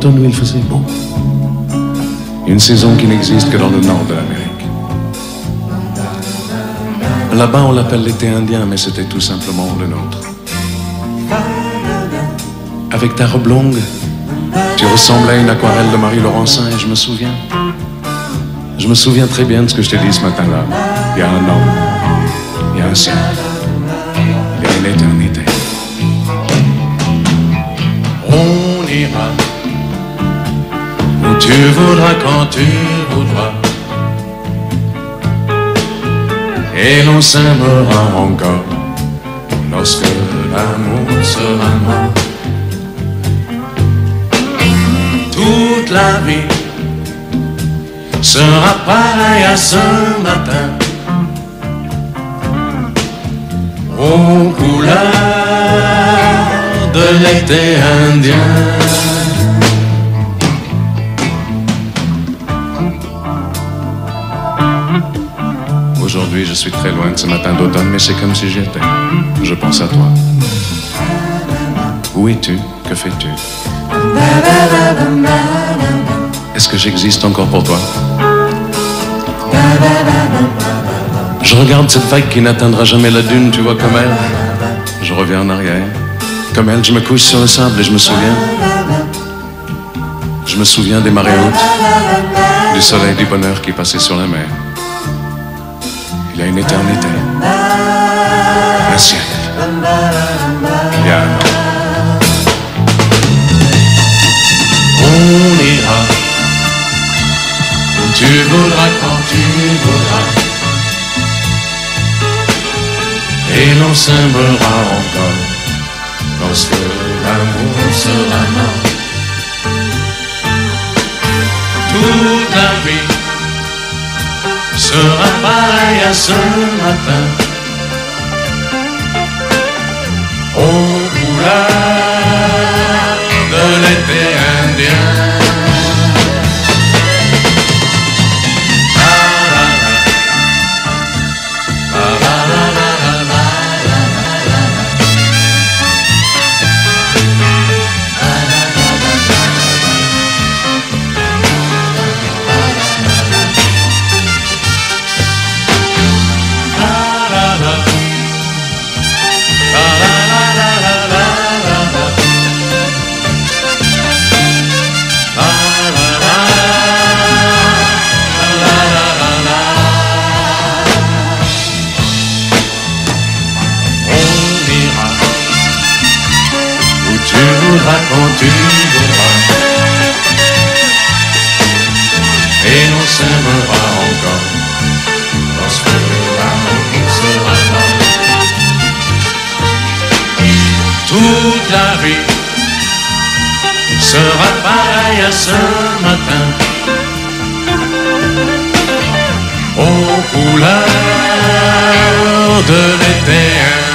Où il faisait beau. Une saison qui n'existe que dans le nord de l'Amérique. Là-bas, on l'appelle l'été indien, mais c'était tout simplement le nôtre. Avec ta robe longue, tu ressemblais à une aquarelle de Marie Laurencin et je me souviens. Je me souviens très bien de ce que je t'ai dit ce matin-là. Il y a un an, il y a un siècle, il y a une éternité. On ira tu voudras quand tu voudras. Et l'on s'aimera encore lorsque l'amour sera mort. Toute la vie sera pareille à ce matin. Aux couleurs de l'été indien. Aujourd'hui, je suis très loin de ce matin d'automne, mais c'est comme si j'y étais. Je pense à toi. Où es-tu? Que fais-tu? Est-ce que j'existe encore pour toi? Je regarde cette vague qui n'atteindra jamais la dune, tu vois comme elle. Je reviens en arrière. Comme elle, je me couche sur le sable et je me souviens. Je me souviens des marées hautes, du soleil du bonheur qui passait sur la mer. Il y a une éternité. Un siècle. Il y a un an. On ira où tu voudras quand tu voudras. Et l'on semera encore lorsque l'amour sera mort. Toute la vie sera pareil à ce matin. oh boulard. quand tu voudras. Et l'on s'aimera encore lorsque le amour sera là. Toute la vie sera pareille à ce matin. Aux couleurs de l'été.